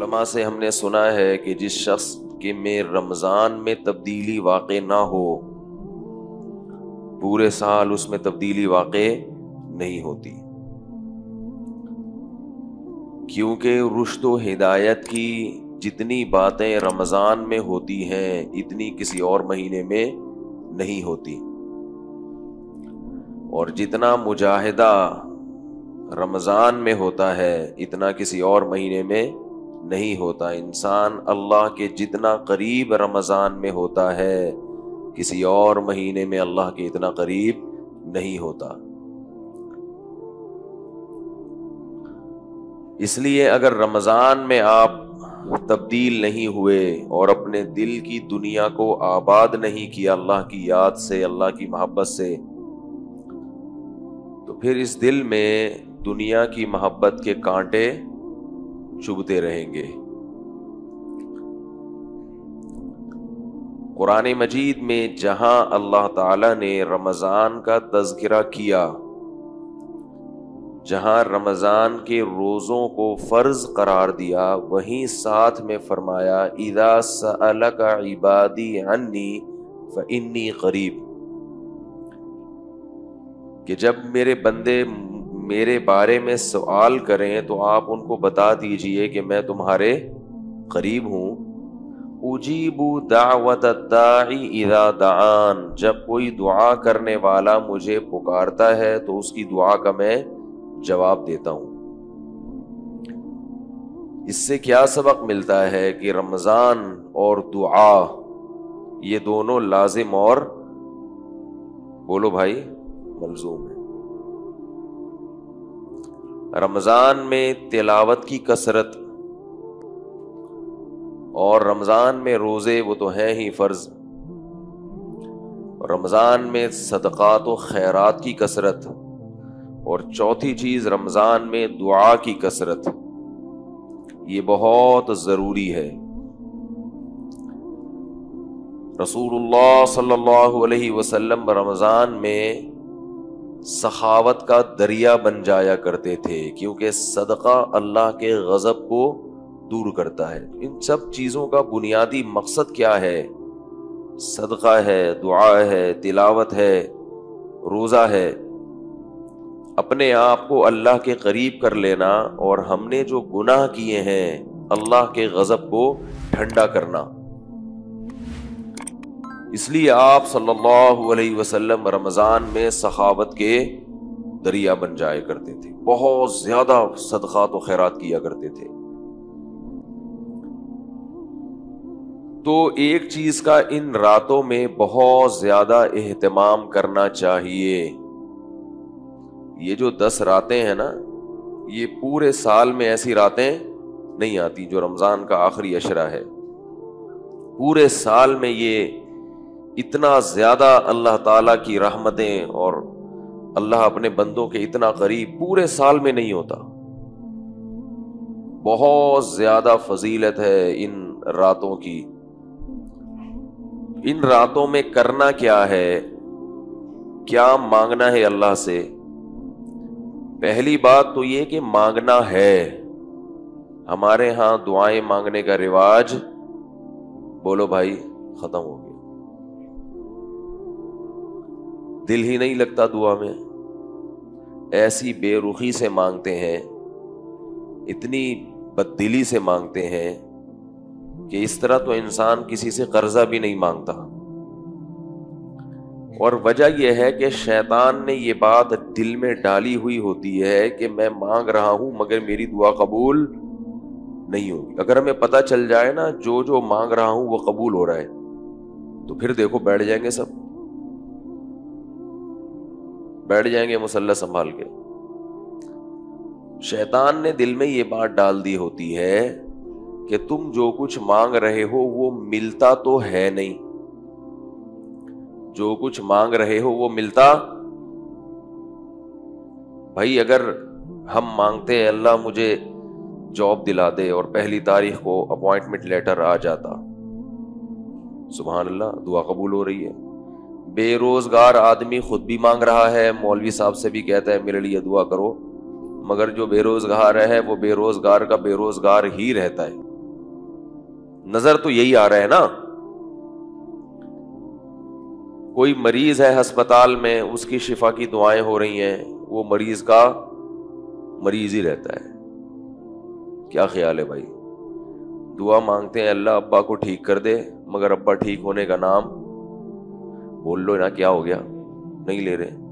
उलमा से हमने सुना है कि जिस शख्स के में रमज़ान में तब्दीली वाक़ ना हो, पूरे साल उसमें तब्दीली वाक़ नहीं होती। क्योंकि रुश्द हिदायत की जितनी बातें रमज़ान में होती हैं, इतनी किसी और महीने में नहीं होती। और जितना मुजाहिदा रमज़ान में होता है, इतना किसी और महीने में नहीं होता। इंसान अल्लाह के जितना करीब रमज़ान में होता है, किसी और महीने में अल्लाह के इतना करीब नहीं होता। इसलिए अगर रमज़ान में आप तब्दील नहीं हुए और अपने दिल की दुनिया को आबाद नहीं किया अल्लाह की याद से, अल्लाह की मोहब्बत से तो फिर इस दिल में दुनिया की मोहब्बत के कांटे चुभते रहेंगे। कुरान मजीद में जहाँ अल्लाह ताला ने रमज़ान का तस्करा किया, जहाँ रमज़ान के रोज़ों को फ़र्ज़ करार दिया, वहीं साथ में फरमाया इबादी अन्नी फ़िन्नी करीब कि जब मेरे बंदे मेरे बारे में सवाल करें तो आप उनको बता दीजिए कि मैं तुम्हारे करीब हूँ। उजीबू दावत दान जब कोई दुआ करने वाला मुझे पुकारता है तो उसकी दुआ का मैं जवाब देता हूँ। इससे क्या सबक मिलता है कि रमज़ान और दुआ, ये दोनों लाजिम और, बोलो भाई, मलजूम है। रमज़ान में तिलावत की कसरत और रमज़ान में रोज़े, वो तो हैं ही फ़र्ज़। रमज़ान में सदक़ात व खैरात की कसरत और चौथी चीज़ रमज़ान में दुआ की कसरत। ये बहुत ज़रूरी है। रसूलुल्लाह सल्लल्लाहु अलैहि वसल्लम रमज़ान में सखावत का दरिया बन जाया करते थे, क्योंकि सदका अल्लाह के गज़ब को दूर करता है। इन सब चीज़ों का बुनियादी मकसद क्या है? सदका है, दुआ है, तिलावत है, रोज़ा है। अपने आप को अल्लाह के करीब कर लेना और हमने जो गुनाह किए हैं, अल्लाह के गज़ब को ठंडा करना। इसलिए आप सल्लल्लाहु अलैहि वसल्लम रमज़ान में सखावत के दरिया बन जाया करते थे। बहुत ज़्यादा सदक़ा तो खैरात किया करते थे। तो एक चीज़ का इन रातों में बहुत ज़्यादा एहतमाम करना चाहिए। ये जो दस रातें हैं ना, ये पूरे साल में ऐसी रातें नहीं आती जो रमज़ान का आखिरी अशरा है। पूरे साल में ये इतना ज़्यादा अल्लाह ताला की रहमतें और अल्लाह अपने बंदों के इतना करीब पूरे साल में नहीं होता। बहुत ज़्यादा फजीलत है इन रातों की। इन रातों में करना क्या है? क्या मांगना है अल्लाह से? पहली बात तो ये कि मांगना है। हमारे यहाँ दुआएँ मांगने का रिवाज, बोलो भाई, खत्म हो गया। दिल ही नहीं लगता दुआ में। ऐसी बेरुखी से मांगते हैं, इतनी बददिली से मांगते हैं कि इस तरह तो इंसान किसी से कर्जा भी नहीं माँगता। और वजह यह है कि शैतान ने यह बात दिल में डाली हुई होती है कि मैं मांग रहा हूँ, मगर मेरी दुआ कबूल नहीं होगी। अगर हमें पता चल जाए ना, जो जो मांग रहा हूँ वो कबूल हो रहा है तो फिर देखो बैठ जाएँगे सब। बैठ जाएँगे मुसल्ला संभाल के। शैतान ने दिल में ये बात डाल दी होती है कि तुम जो कुछ मांग रहे हो, वो मिलता तो है नहीं। जो कुछ मांग रहे हो, वो मिलता। भाई, अगर हम मांगते हैं, अल्लाह मुझे जॉब दिला दे और पहली तारीख को अपॉइंटमेंट लेटर आ जाता। सुबह अल्लाह, दुआ कबूल हो रही है। बेरोजगार आदमी खुद भी मांग रहा है। मौलवी साहब से भी कहता है, मेरे लिए दुआ करो। मगर जो बेरोजगार है, वो बेरोजगार का बेरोजगार ही रहता है। नज़र तो यही आ रहा है ना। कोई मरीज़ है अस्पताल में, उसकी शिफा की दुआएँ हो रही हैं, वो मरीज़ का मरीज़ ही रहता है। क्या ख्याल है भाई? दुआ मांगते हैं, अल्लाह अब्बा को ठीक कर दे, मगर अब्बा ठीक होने का नाम बोल लो ना, क्या हो गया? नहीं ले रहे।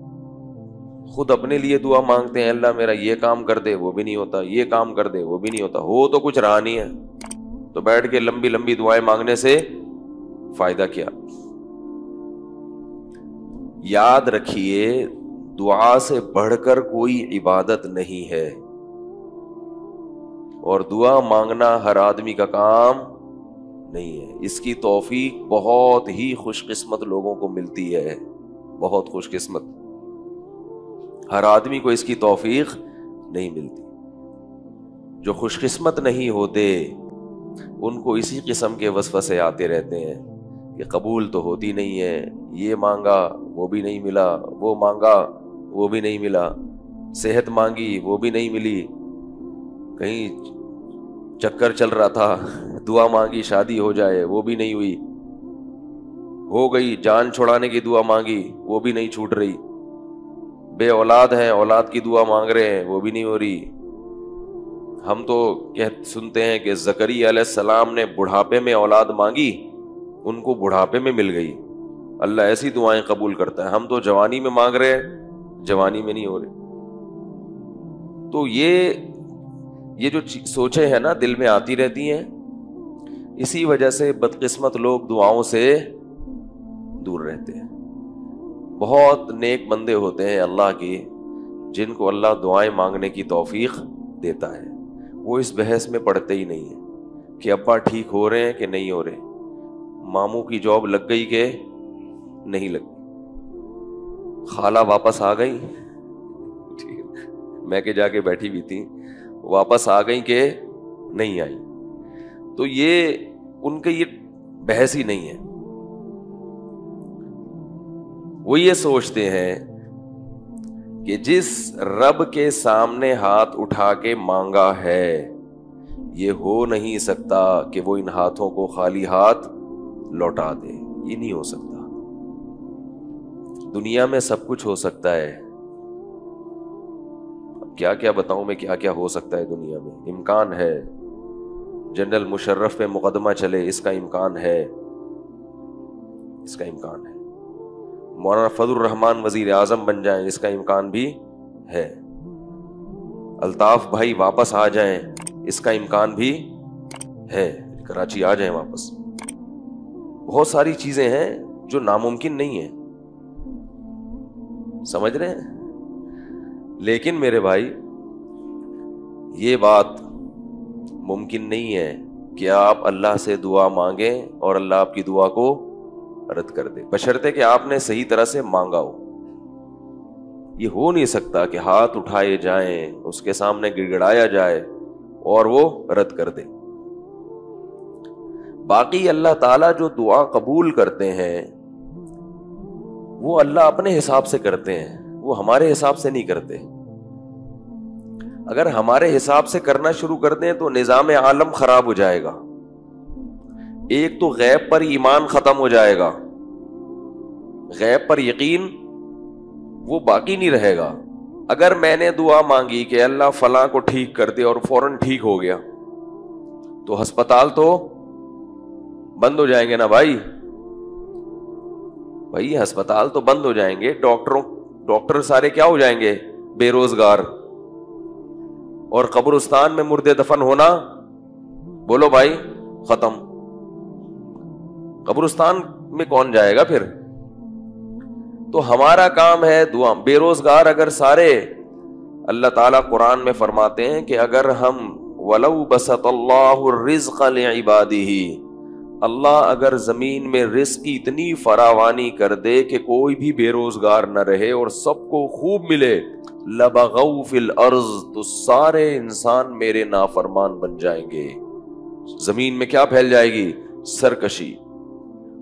खुद अपने लिए दुआ मांगते हैं, अल्लाह मेरा ये काम कर दे, वो भी नहीं होता, ये काम कर दे, वो भी नहीं होता। हो तो कुछ रहा नहीं है। तो बैठ के लंबी लंबी दुआएँ मांगने से फ़ायदा क्या? याद रखिए, दुआ से बढ़कर कोई इबादत नहीं है। और दुआ मांगना हर आदमी का काम नहीं है। इसकी तोफीक बहुत ही खुशकिस्मत लोगों को मिलती है। बहुत खुशकिस्मत। हर आदमी को इसकी तोफीक नहीं मिलती। जो खुशकिस्मत नहीं होते, उनको इसी किस्म के वसवसे आते रहते हैं कि कबूल तो होती नहीं है। ये मांगा, वो भी नहीं मिला। वो मांगा, वो भी नहीं मिला। सेहत मांगी, वो भी नहीं मिली। कहीं चक्कर चल रहा था। दुआ मांगी, शादी हो जाए, वो भी नहीं हुई। हो गई, जान छुड़ाने की दुआ मांगी, वो भी नहीं छूट रही। बे औलाद हैं, औलाद की दुआ मांग रहे हैं, वो भी नहीं हो रही। हम तो कह, सुनते हैं कि जकरी सलाम ने बुढ़ापे में औलाद मांगी, उनको बुढ़ापे में मिल गई। अल्लाह ऐसी दुआएँ कबूल करता है। हम तो जवानी में मांग रहे हैं, जवानी में नहीं हो रहे। तो ये ये जो सोचे हैं ना दिल में आती रहती हैं। इसी वजह से बदकिस्मत लोग दुआओं से दूर रहते हैं। बहुत नेक बंदे होते हैं अल्लाह की जिनको अल्लाह दुआएँ मांगने की तौफीक देता है। वो इस बहस में पढ़ते ही नहीं है कि अब्बा ठीक हो रहे हैं कि नहीं हो रहे। मामू की जॉब लग गई के नहीं लग खाला वापस आ गई। मैं के जाके बैठी भी थी। वापस आ गई कि नहीं आई। तो ये उनके ये बहस ही नहीं है। वो ये सोचते हैं कि जिस रब के सामने हाथ उठा के मांगा है, ये हो नहीं सकता कि वो इन हाथों को खाली हाथ लौटा दे। ये नहीं हो सकता। दुनिया में सब कुछ हो सकता है। क्या क्या बताऊँ मैं क्या क्या हो सकता है दुनिया में? इम्कान है। जनरल मुशर्रफ पे मुकदमा चले, इसका इम्कान है। इसका इम्कान है। मौलाना फजल रहमान वज़ीर आज़म बन जाएँ, इसका इम्कान भी है। अल्ताफ भाई वापस आ जाएँ, इसका इम्कान भी है। कराची आ जाएँ वापस। बहुत सारी चीज़ें हैं जो नामुमकिन नहीं है। समझ रहे हैं? लेकिन मेरे भाई, ये बात मुमकिन नहीं है कि आप अल्लाह से दुआ मांगें और अल्लाह आपकी दुआ को रद्द कर दे। बशर्ते कि आपने सही तरह से मांगा हो। ये हो नहीं सकता कि हाथ उठाए जाएँ, उसके सामने गिड़गड़ाया जाए और वो रद्द कर दे। बाकी अल्लाह ताला जो दुआ कबूल करते हैं, वो अल्लाह अपने हिसाब से करते हैं। वो हमारे हिसाब से नहीं करते। अगर हमारे हिसाब से करना शुरू कर दें तो निज़ाम आलम खराब हो जाएगा। एक तो गैब पर ईमान खत्म हो जाएगा। गैब पर यकीन वो बाकी नहीं रहेगा। अगर मैंने दुआ मांगी कि अल्लाह फला को ठीक कर दे और फ़ौरन ठीक हो गया तो अस्पताल तो बंद हो जाएँगे ना भाई? भाई, अस्पताल तो बंद हो जाएँगे, डॉक्टरों डॉक्टर सारे क्या हो जाएँगे? बेरोजगार। और कब्रस्तान में मुर्दे दफन होना? बोलो भाई, खत्म। कब्रस्तान में कौन जाएगा फिर? तो हमारा काम है दुआ। बेरोजगार अगर सारे, अल्लाह ताला कुरान में फरमाते हैं कि अगर हम वलऊ बसत इबादी ही अल्लाह अगर ज़मीन में रिस्क की इतनी फरावानी कर दे कि कोई भी बेरोजगार न रहे और सबको खूब मिले लबगौफिल अर्ज़ तो सारे इंसान मेरे नाफरमान बन जाएँगे। ज़मीन में क्या फैल जाएगी? सरकशी।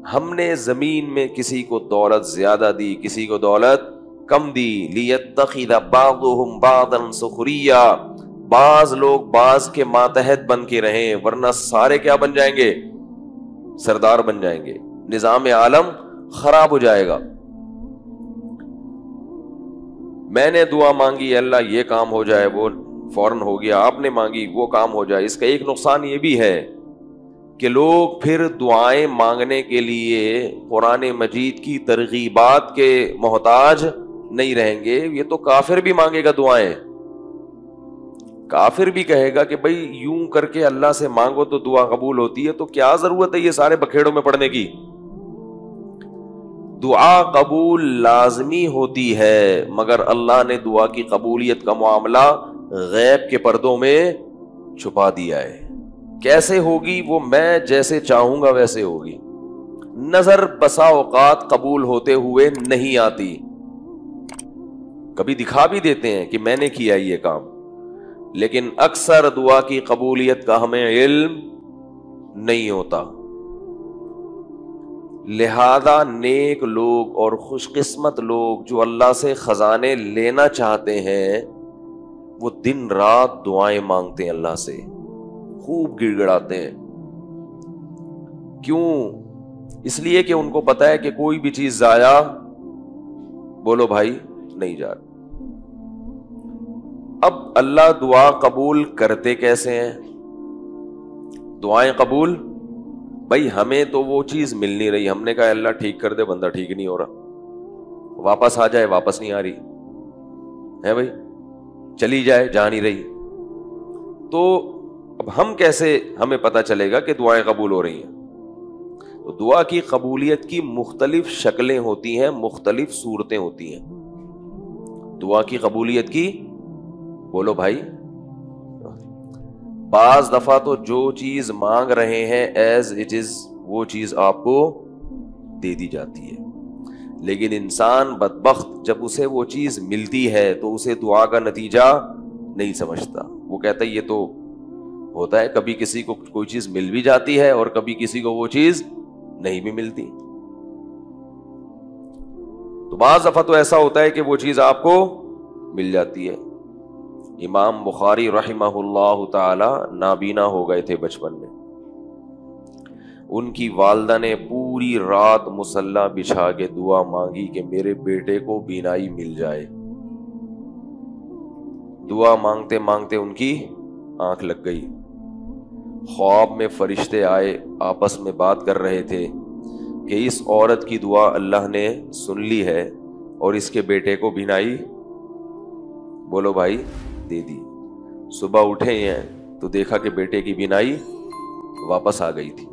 हमने ज़मीन में किसी को दौलत ज़्यादा दी, किसी को दौलत कम दी। लियत बादन सुखरिया। बाज लोग बाज के मातहत बन के रहे, वरना सारे क्या बन जाएँगे? सरदार बन जाएँगे। निज़ाम आलम खराब हो जाएगा। मैंने दुआ मांगी, अल्लाह ये काम हो जाए, वो फ़ौरन हो गया। आपने मांगी, वो काम हो जाए। इसका एक नुकसान ये भी है कि लोग फिर दुआएँ मांगने के लिए कुरान मजीद की तरगीबात के मोहताज नहीं रहेंगे। ये तो काफिर भी मांगेगा दुआएँ। काफिर भी कहेगा कि भाई, यूँ करके अल्लाह से मांगो तो दुआ कबूल होती है तो क्या ज़रूरत है ये सारे बखेड़ों में पड़ने की? दुआ कबूल लाजमी होती है, मगर अल्लाह ने दुआ की कबूलियत का मामला गैब के पर्दों में छुपा दिया है। कैसे होगी वो मैं जैसे चाहूँगा वैसे होगी। नज़र बसा औकात कबूल होते हुए नहीं आती। कभी दिखा भी देते हैं कि मैंने किया ये काम। लेकिन अक्सर दुआ की कबूलियत का हमें इल्म नहीं होता। लिहाजा नेक लोग और खुशकिस्मत लोग जो अल्लाह से खजाने लेना चाहते हैं, वो दिन रात दुआएँ मांगते हैं अल्लाह से। खूब गिड़गड़ाते हैं। क्यों? इसलिए कि उनको पता है कि कोई भी चीज़ जाया, बोलो भाई, नहीं जा अब अल्लाह दुआ कबूल करते कैसे हैं? दुआएँ कबूल? भाई, हमें तो वो चीज़ मिल नहीं रही। हमने कहा, अल्लाह ठीक कर दे, बंदा ठीक नहीं हो रहा। वापस आ जाए, वापस नहीं आ रही। है भाई? चली जाए, जा नहीं रही। तो अब हम कैसे, हमें पता चलेगा कि दुआएँ कबूल हो रही हैं। तो दुआ की कबूलियत की मुख्तलिफ़ शक्लें होती हैं, मुख्तलिफ़ सूरतें होती हैं। दुआ की कबूलियत की बोलो भाई। बाज दफ़ा तो जो चीज़ मांग रहे हैं एज इट इज़ वो चीज़ आपको दे दी जाती है। लेकिन इंसान बदबख्त जब उसे वो चीज़ मिलती है तो उसे दुआ का नतीजा नहीं समझता। वो कहता है, ये तो होता है, कभी किसी को कोई चीज़ मिल भी जाती है और कभी किसी को वो चीज़ नहीं भी मिलती। तो बाज दफ़ा तो ऐसा होता है कि वो चीज़ आपको मिल जाती है। इमाम बुखारी रहमहुल्लाह ताला नाबीना हो गए थे बचपन में। उनकी वालदा ने पूरी रात मुसल्ला बिछा के दुआ मांगी कि मेरे बेटे को बीनाई मिल जाए। दुआ मांगते मांगते उनकी आँख लग गई। ख्वाब में फरिश्ते आए, आपस में बात कर रहे थे कि इस औरत की दुआ अल्लाह ने सुन ली है और इसके बेटे को बिनाई। बोलो भाई दे दी। सुबह उठे हैं तो देखा कि बेटे की बिनाई वापस आ गई थी।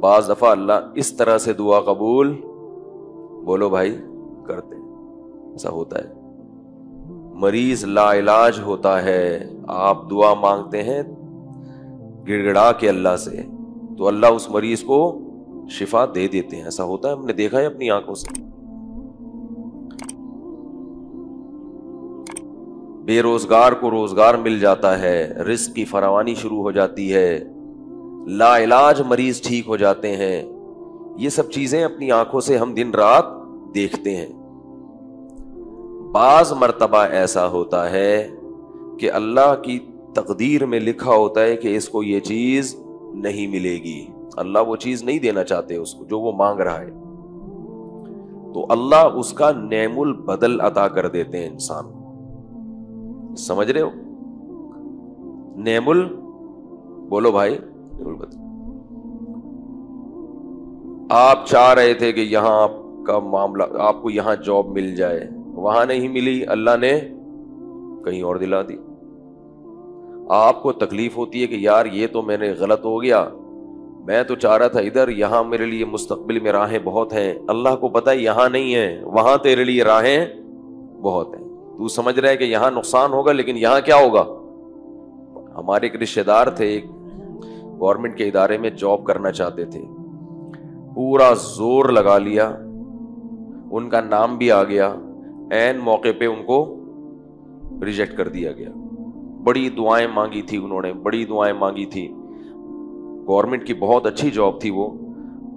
बाज दफ़ा अल्लाह इस तरह से दुआ कबूल, बोलो भाई, करते ऐसा होता है। मरीज़ लाइलाज होता है, आप दुआ मांगते हैं गिड़गिड़ा के अल्लाह से तो अल्लाह उस मरीज़ को शिफा दे देते हैं। ऐसा होता है, हमने देखा है अपनी आँखों से। बेरोजगार को रोज़गार मिल जाता है, रिस्क की फरावानी शुरू हो जाती है, लाइलाज मरीज़ ठीक हो जाते हैं। ये सब चीज़ें अपनी आँखों से हम दिन रात देखते हैं। बाज मर्तबा ऐसा होता है कि अल्लाह की तकदीर में लिखा होता है कि इसको ये चीज़ नहीं मिलेगी। अल्लाह वो चीज़ नहीं देना चाहते उसको, जो वो मांग रहा है। तो अल्लाह उसका नेमुल बदल अता कर देते हैं इंसान समझ रहे हो? नेमुल, बोलो भाई। नेमुल बदल आप चाह रहे थे कि यहाँ आपका मामला, आपको यहाँ जॉब मिल जाए। वहाँ नहीं मिली, अल्लाह ने कहीं और दिला दी। आपको तकलीफ़ होती है कि यार, ये तो मैंने गलत हो गया। मैं तो चाह रहा था इधर, यहाँ मेरे लिए मुस्तकबिल में राहें बहुत हैं। अल्लाह को पता है, यहाँ नहीं है। वहाँ तेरे लिए राहें बहुत हैं। तू समझ रहा है कि यहाँ नुकसान होगा, लेकिन यहाँ क्या होगा? हमारे एक रिश्तेदार थे, एक गवर्नमेंट के इदारे में जॉब करना चाहते थे। पूरा ज़ोर लगा लिया। उनका नाम भी आ गया। एन मौके पे उनको रिजेक्ट कर दिया गया। बड़ी दुआएँ मांगी थी उन्होंने, बड़ी दुआएँ मांगी थी। गवर्नमेंट की बहुत अच्छी जॉब थी वो,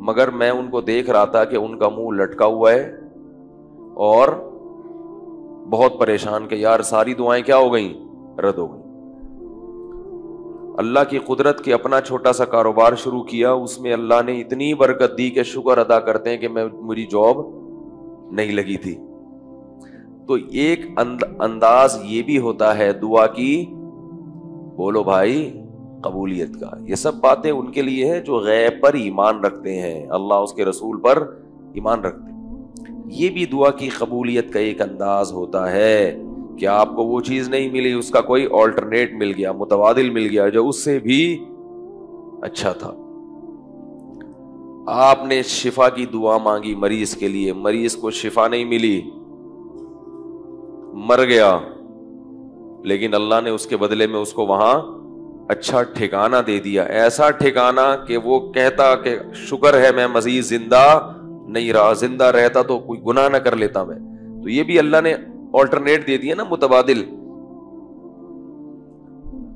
मगर मैं उनको देख रहा था कि उनका मुँह लटका हुआ है और बहुत परेशान के यार सारी दुआएँ क्या हो गई? रद्द हो गई। अल्लाह की कुदरत के अपना छोटा सा कारोबार शुरू किया। उसमें अल्लाह ने इतनी बरकत दी कि शुक्र अदा करते हैं कि मैं मेरी जॉब नहीं लगी थी। तो एक अंद, अंदाज ये भी होता है दुआ की बोलो भाई कबूलियत का। ये सब बातें उनके लिए है जो गैब पर ईमान रखते हैं। अल्लाह उसके रसूल पर ईमान रखते हैं। ये भी दुआ की कबूलियत का एक अंदाज होता है कि आपको वो चीज़ नहीं मिली, उसका कोई ऑल्टरनेट मिल गया, मुतवादिल मिल गया जो उससे भी अच्छा था। आपने शिफा की दुआ मांगी मरीज़ के लिए, मरीज़ को शिफा नहीं मिली, मर गया, लेकिन अल्लाह ने उसके बदले में उसको वहाँ अच्छा ठिकाना दे दिया। ऐसा ठिकाना कि वो कहता कि, शुक्र है मैं मजीद ज़िंदा नहीं रहा, ज़िंदा रहता तो कोई गुनाह ना कर लेता मैं। तो ये भी अल्लाह ने ऑल्टरनेट दे दिया ना मुतबादिल।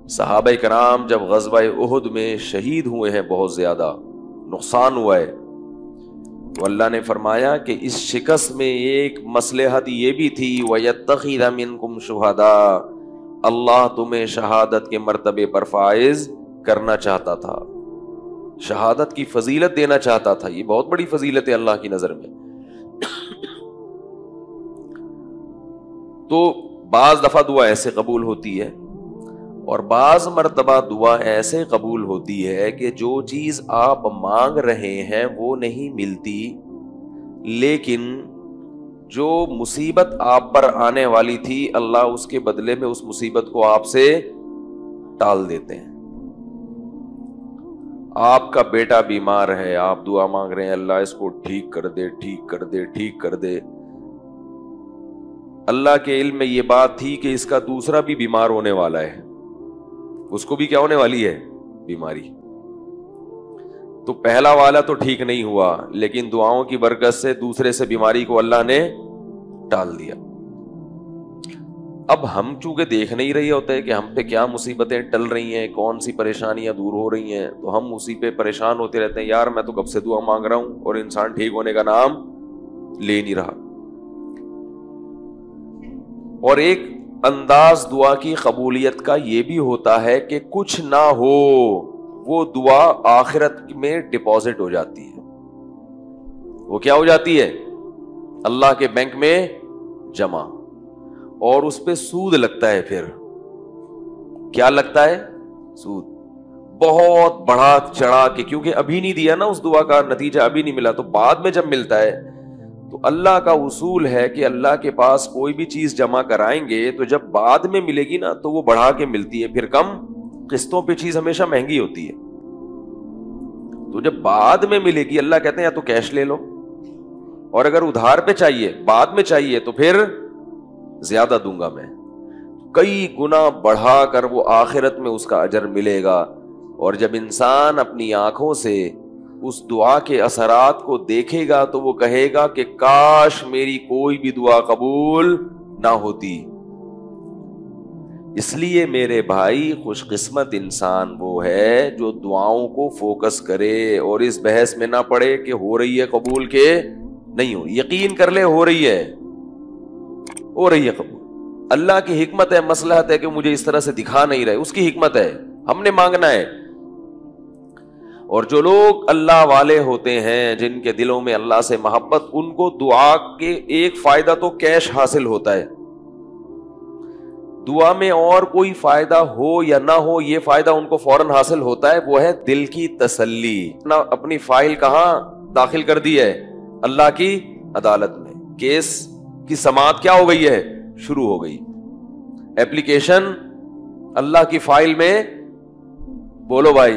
साहब कराम जब गजबा उहद में शहीद हुए हैं, बहुत ज़्यादा नुकसान हुआ है। तो अल्लाह ने फरमाया कि इस शिकस्त में एक मसलहत ये भी थी वयतम शुहदा। अल्लाह तुम्हें शहादत के मरतबे पर फाइज करना चाहता था। शहादत की फजीलत देना चाहता था। ये बहुत बड़ी फजीलत है अल्लाह की नज़र में। तो बाज दफ़ा दुआ ऐसे कबूल होती है और बाज मरतबा दुआ ऐसे कबूल होती है कि जो चीज़ आप मांग रहे हैं वो नहीं मिलती। लेकिन जो मुसीबत आप पर आने वाली थी, अल्लाह उसके बदले में उस मुसीबत को आपसे टाल देते हैं। आपका बेटा बीमार है, आप दुआ मांग रहे हैं, अल्लाह इसको ठीक कर दे, ठीक कर दे, ठीक कर दे। अल्लाह के इल्म में यह बात थी कि इसका दूसरा भी बीमार होने वाला है। उसको भी क्या होने वाली है? बीमारी। तो पहला वाला तो ठीक नहीं हुआ, लेकिन दुआओं की बरकत से दूसरे से बीमारी को अल्लाह ने टाल दिया। अब हम चूँकि देख नहीं रहे होते कि हम पे क्या मुसीबतें टल रही हैं, कौन सी परेशानियाँ दूर हो रही हैं तो हम उसी पे परेशान होते रहते हैं, यार, मैं तो कब से दुआ मांग रहा हूँ और इंसान ठीक होने का नाम ले नहीं रहा। और एक अंदाज दुआ की कबूलियत का यह भी होता है कि कुछ ना हो, वो दुआ आखिरत में डिपॉजिट हो जाती है। वो क्या हो जाती है? अल्लाह के बैंक में जमा। और उस पर सूद लगता है फिर। क्या लगता है? सूद। बहुत बढ़ा चढ़ा के, क्योंकि अभी नहीं दिया ना उस दुआ का नतीजा, अभी नहीं मिला तो बाद में जब मिलता है तो अल्लाह का उसूल है कि अल्लाह के पास कोई भी चीज़ जमा कराएँगे तो जब बाद में मिलेगी ना तो वो बढ़ा के मिलती है। फिर कम, किस्तों पे चीज़ हमेशा महँगी होती है। तो जब बाद में मिलेगी, अल्लाह कहते हैं, या तो कैश ले लो, और अगर उधार पे चाहिए, बाद में चाहिए तो फिर ज़्यादा दूँगा मैं। कई गुना बढ़ाकर वो आखिरत में उसका अजर मिलेगा। और जब इंसान अपनी आँखों से उस दुआ के असरात को देखेगा तो वो कहेगा कि, काश मेरी कोई भी दुआ कबूल ना होती। इसलिए मेरे भाई, खुशकिस्मत इंसान वो है, जो दुआओं को फोकस करे और इस बहस में ना पड़े कि हो रही है कबूल के? नहीं हो। यकीन कर ले, हो रही है। हो रही है कबूल अल्लाह की हिकमत है, मसलहत है कि मुझे इस तरह से दिखा नहीं रहे। उसकी हिकमत है। हमने मांगना है। और जो लोग अल्लाह वाले होते हैं, जिनके दिलों में अल्लाह से मोहब्बत, उनको दुआ के एक फ़ायदा तो कैश हासिल होता है। दुआ में और कोई फ़ायदा हो या ना हो, ये फ़ायदा उनको फ़ौरन हासिल होता है। वो है दिल की तसल्ली। ना अपनी फ़ाइल कहाँ दाखिल कर दी है? अल्लाह की अदालत में। केस की समात क्या हो गई है? शुरू हो गई। एप्लीकेशन अल्लाह की फ़ाइल में बोलो भाई,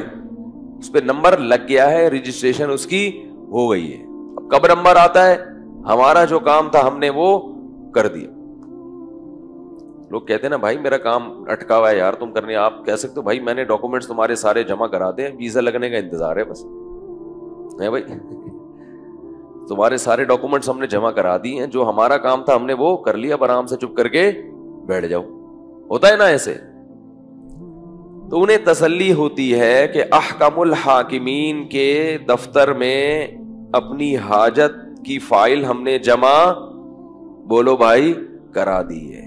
उस पर नंबर लग गया है रजिस्ट्रेशन उसकी हो गई है। अब कब नंबर आता है? हमारा जो काम था, हमने वो कर दिया। लोग कहते हैं ना, भाई, मेरा काम अटका हुआ है यार, तुम करने, आप कह सकते हो, भाई, मैंने डॉक्यूमेंट्स तुम्हारे सारे जमा करा दे वीज़ा लगने का इंतज़ार है बस। है भाई। तुम्हारे सारे डॉक्यूमेंट्स हमने जमा करा दिए हैं। जो हमारा काम था, हमने वो कर लिया आराम से चुप करके बैठ जाओ। होता है ना ऐसे? तो उन्हें तसल्ली होती है कि अहकमुल हाकिमीन के दफ्तर में अपनी हाजत की फ़ाइल हमने जमा, बोलो भाई, करा दी है।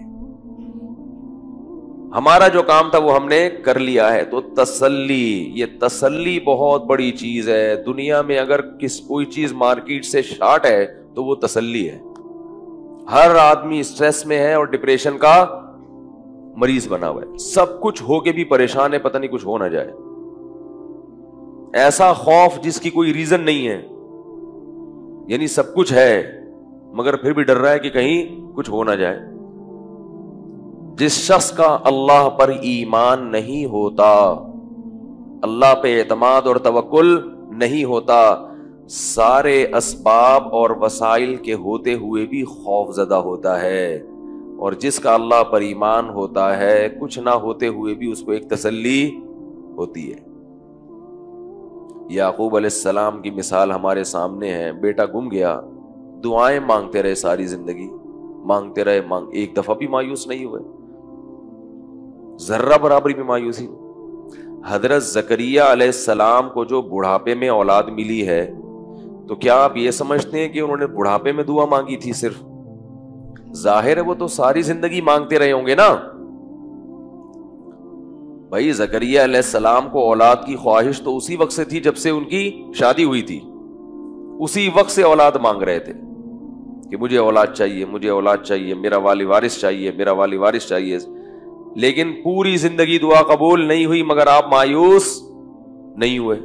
हमारा जो काम था वो हमने कर लिया है। तो तसल्ली, ये तसल्ली बहुत बड़ी चीज़ है। दुनिया में अगर किस, कोई चीज़ मार्केट से शार्ट है तो वो तसल्ली है। हर आदमी स्ट्रेस में है और डिप्रेशन का मरीज़ बना हुआ है। सब कुछ हो के भी परेशान है, पता नहीं कुछ हो ना जाए। ऐसा खौफ जिसकी कोई रीजन नहीं है। यानी सब कुछ है, मगर फिर भी डर रहा है कि कहीं कुछ हो ना जाए। जिस शख्स का अल्लाह पर ईमान नहीं होता, अल्लाह पे एतमाद और तवक्ल नहीं होता, सारे असबाब और वसाइल के होते हुए भी खौफजदा होता है। और जिसका अल्लाह पर ईमान होता है, कुछ ना होते हुए भी उसको एक तसल्ली होती है। याकूब सलाम की मिसाल हमारे सामने है। बेटा गुम गया, दुआएँ मांगते रहे सारी ज़िंदगी, मांगते रहे, मांग, एक दफ़ा भी मायूस नहीं हुए। जर्रा बराबरी में मायूसी। हज़रत जकरिया सलाम को जो बुढ़ापे में औलाद मिली है तो क्या आप ये समझते हैं कि उन्होंने बुढ़ापे में दुआ मांगी थी सिर्फ़? ज़ाहिर है वो तो सारी ज़िंदगी मांगते रहे होंगे ना? भाई, जकरिया सलाम को औलाद की ख्वाहिश तो उसी वक्त से थी जब से उनकी शादी हुई थी। उसी वक्त से औलाद मांग रहे थे कि मुझे औलाद चाहिए, मुझे औलाद चाहिए, मेरा वाली वारिस चाहिए, मेरा वाली वारिस चाहिए। लेकिन पूरी ज़िंदगी दुआ कबूल नहीं हुई, मगर आप मायूस नहीं हुए।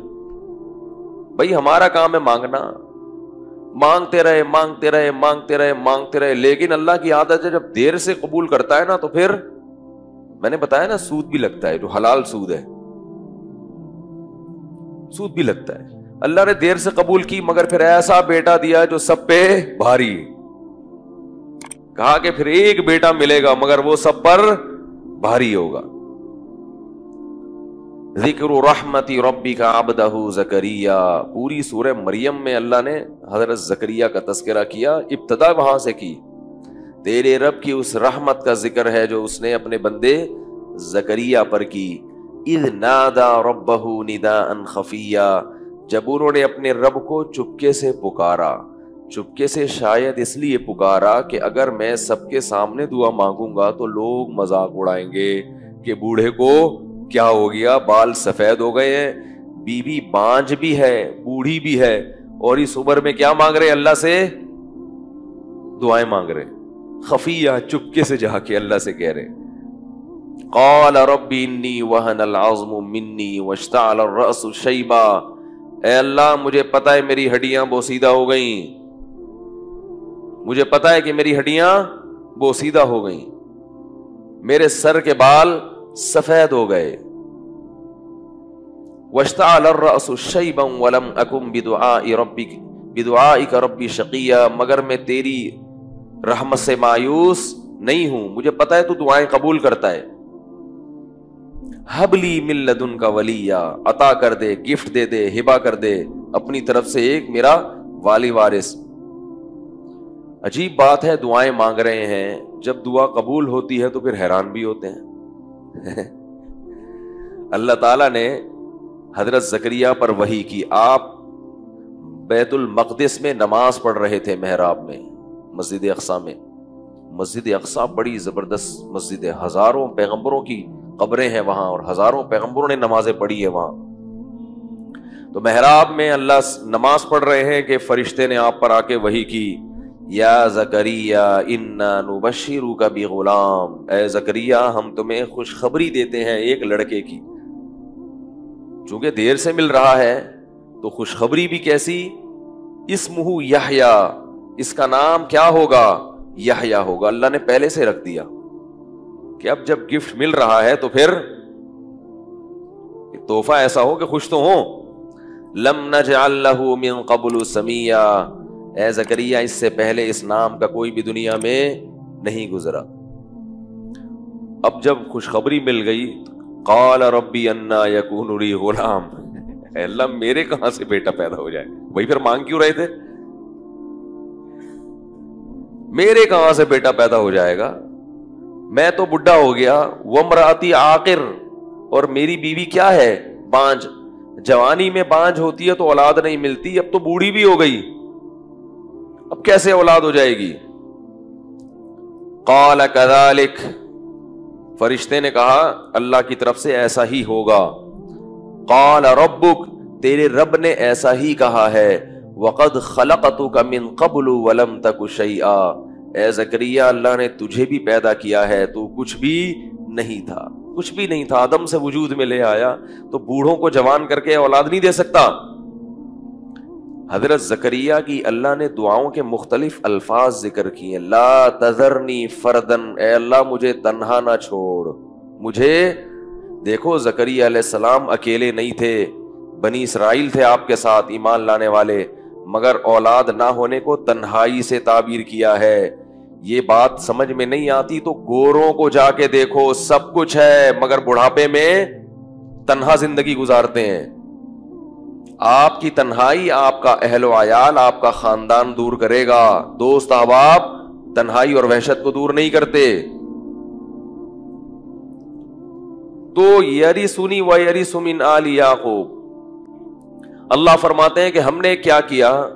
भाई, हमारा काम है मांगना। मांगते रहे मांगते रहे मांगते रहे मांगते रहे। लेकिन अल्लाह की आदत है, जब देर से कबूल करता है ना तो फिर मैंने बताया ना, सूद भी लगता है, जो हलाल सूद है। सूद भी लगता है। अल्लाह ने देर से कबूल की, मगर फिर ऐसा बेटा दिया जो सब पे भारी कहा कि फिर एक बेटा मिलेगा, मगर वो सब पर भारी होगा। ज़िक्र रहमती रब्बी का आबदहू जकरिया। पूरी सूरह मरियम में अल्लाह ने हज़रत जकरिया का तस्करा किया, इब्तदा वहाँ से की। तेरे रब की उस रहमत का ज़िक्र है जो उसने अपने बंदे जकरिया पर की। इद नादा रब्बहू निदा अन खफिया। जब उन्होंने अपने रब को चुपके से पुकारा। चुपके से शायद इसलिए पुकारा कि अगर मैं सबके सामने दुआ मांगूँगा तो लोग मज़ाक उड़ाएँगे कि बूढ़े को क्या हो गया? बाल सफ़ेद हो गए हैं, बीवी बांझ भी है, बूढ़ी भी है, और इस उम्र में क्या मांग रहे अल्लाह से? दुआएँ मांग रहे खफिया चुपके से जाके अल्लाह से कह रहे कौल रबी वहन मिन्नी वश्ता शैबा। अल्लाह, मुझे पता है मेरी हड्डियाँ बोसीदा हो गई। मुझे पता है कि मेरी हड्डियाँ बोसीदा हो गई। मेरे सर के बाल सफ़ेद हो गए। वलम अकुम रब्बी शकिया, मगर मैं तेरी रहमत से मायूस नहीं हूँ। मुझे पता है तू दुआएँ कबूल करता है। हबली मिल्लदुन का वलिया, अता कर दे, गिफ्ट दे दे, हिबा कर दे। अपनी तरफ़ से एक मेरा वाली वारिस। अजीब बात है, दुआएँ मांग रहे हैं। जब दुआ कबूल होती है तो फिर हैरान भी होते हैं। अल्लाह ताला ने हज़रत जकरिया पर वही की। आप बैतुल मकदिस में नमाज़ पढ़ रहे थे महराब में, मस्जिद अक्सा में। मस्जिद अक्सा बड़ी ज़बरदस्त मस्जिद है। हज़ारों पैगंबरों की कब्रें हैं वहाँ और हज़ारों पैगंबरों ने नमाजें पढ़ी है वहाँ। तो महराब में अल्लाह नमाज़ पढ़ रहे हैं कि फरिश्ते ने आप पर आके वही की। या जकरिया, इन्ना का भी गुलाम ए जकरिया, हम तुम्हें खुशखबरी देते हैं एक लड़के की। चूँकि देर से मिल रहा है तो खुशखबरी भी कैसी? इसमुहु यहया। इसका नाम क्या होगा? यहया होगा। अल्लाह ने पहले से रख दिया। कि अब जब गिफ्ट मिल रहा है तो फिर? तोहफा ऐसा हो कि खुश तो हो। लम नजअल्लहु मिन कबल समिया। ए जकरिया, इससे पहले इस नाम का कोई भी दुनिया में नहीं गुजरा। अब जब खुशखबरी मिल गई, काल रब्बी अन्ना यकून गुलाम। अल्लाह मेरे कहाँ से बेटा पैदा हो जाए? वही फिर मांग क्यों रहे थे? मेरे कहाँ से बेटा पैदा हो जाएगा? मैं तो बुढ़ा हो गया, वो मराती आखिर और मेरी बीवी क्या है? बांझ। जवानी में बांझ होती है तो औलाद नहीं मिलती, अब तो बूढ़ी भी हो गई। अब कैसे औलाद हो जाएगी? कौल कदालिक फरिश्ते ने कहा, अल्लाह की तरफ़ से ऐसा ही होगा। काल रब्बुक, तेरे रब ने ऐसा ही कहा है। वक़द खलकतु का मिन कबल वलम तक ए जकरिया, अल्लाह ने तुझे भी पैदा किया है, तू कुछ भी नहीं था। कुछ भी नहीं था, आदम से वजूद में ले आया तो बूढ़ों को जवान करके औलाद नहीं दे सकता? हज़रत जकरिया की अल्लाह ने दुआओं के मुख्तलिफ़ अल्फाज ज़िक्र किए, ला तजरनी फरदन, ए अल्लाह मुझे तन्हा ना छोड़। मुझे, देखो जकरिया सलाम अकेले नहीं थे, बनी इसराइल थे आपके साथ ईमान लाने वाले, मगर औलाद ना होने को तन्हाई से ताबीर किया है। ये बात समझ में नहीं आती तो गोरों को जाके देखो, सब कुछ है, मगर बुढ़ापे में तन्हा ज़िंदगी गुजारते हैं। आपकी तन्हाई आपका अहलो आयाल आपका खानदान दूर करेगा। दोस्त अहबाब, तन्हाई और वहशत को दूर नहीं करते। तो यरी सुनी व यरी सुमिन आल याकूब। अल्लाह फरमाते हैं कि हमने क्या किया?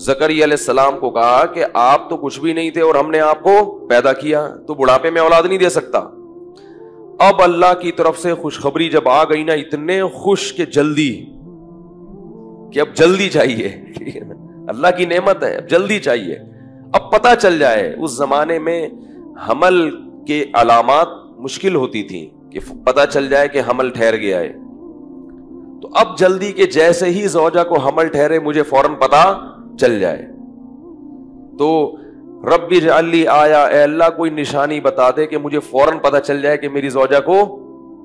जकरी सलाम को कहा कि आप तो कुछ भी नहीं थे और हमने आपको पैदा किया तो बुढ़ापे में औलाद नहीं दे सकता। अब अल्लाह की तरफ़ से खुशखबरी जब आ गई ना, इतने खुश के जल्दी कि अब जल्दी चाहिए। अल्लाह की नेमत है, अब जल्दी चाहिए। अब पता चल जाए, उस जमाने में हमल के अलामत मुश्किल होती थी कि पता चल जाए कि हमल ठहर गया है। तो अब जल्दी के जैसे ही जौजा को हमल ठहरे, मुझे फ़ौरन पता चल जाए। तो रब्बी अली आया अल्लाह, कोई निशानी बता दे कि मुझे फ़ौरन पता चल जाए कि मेरी जौजा को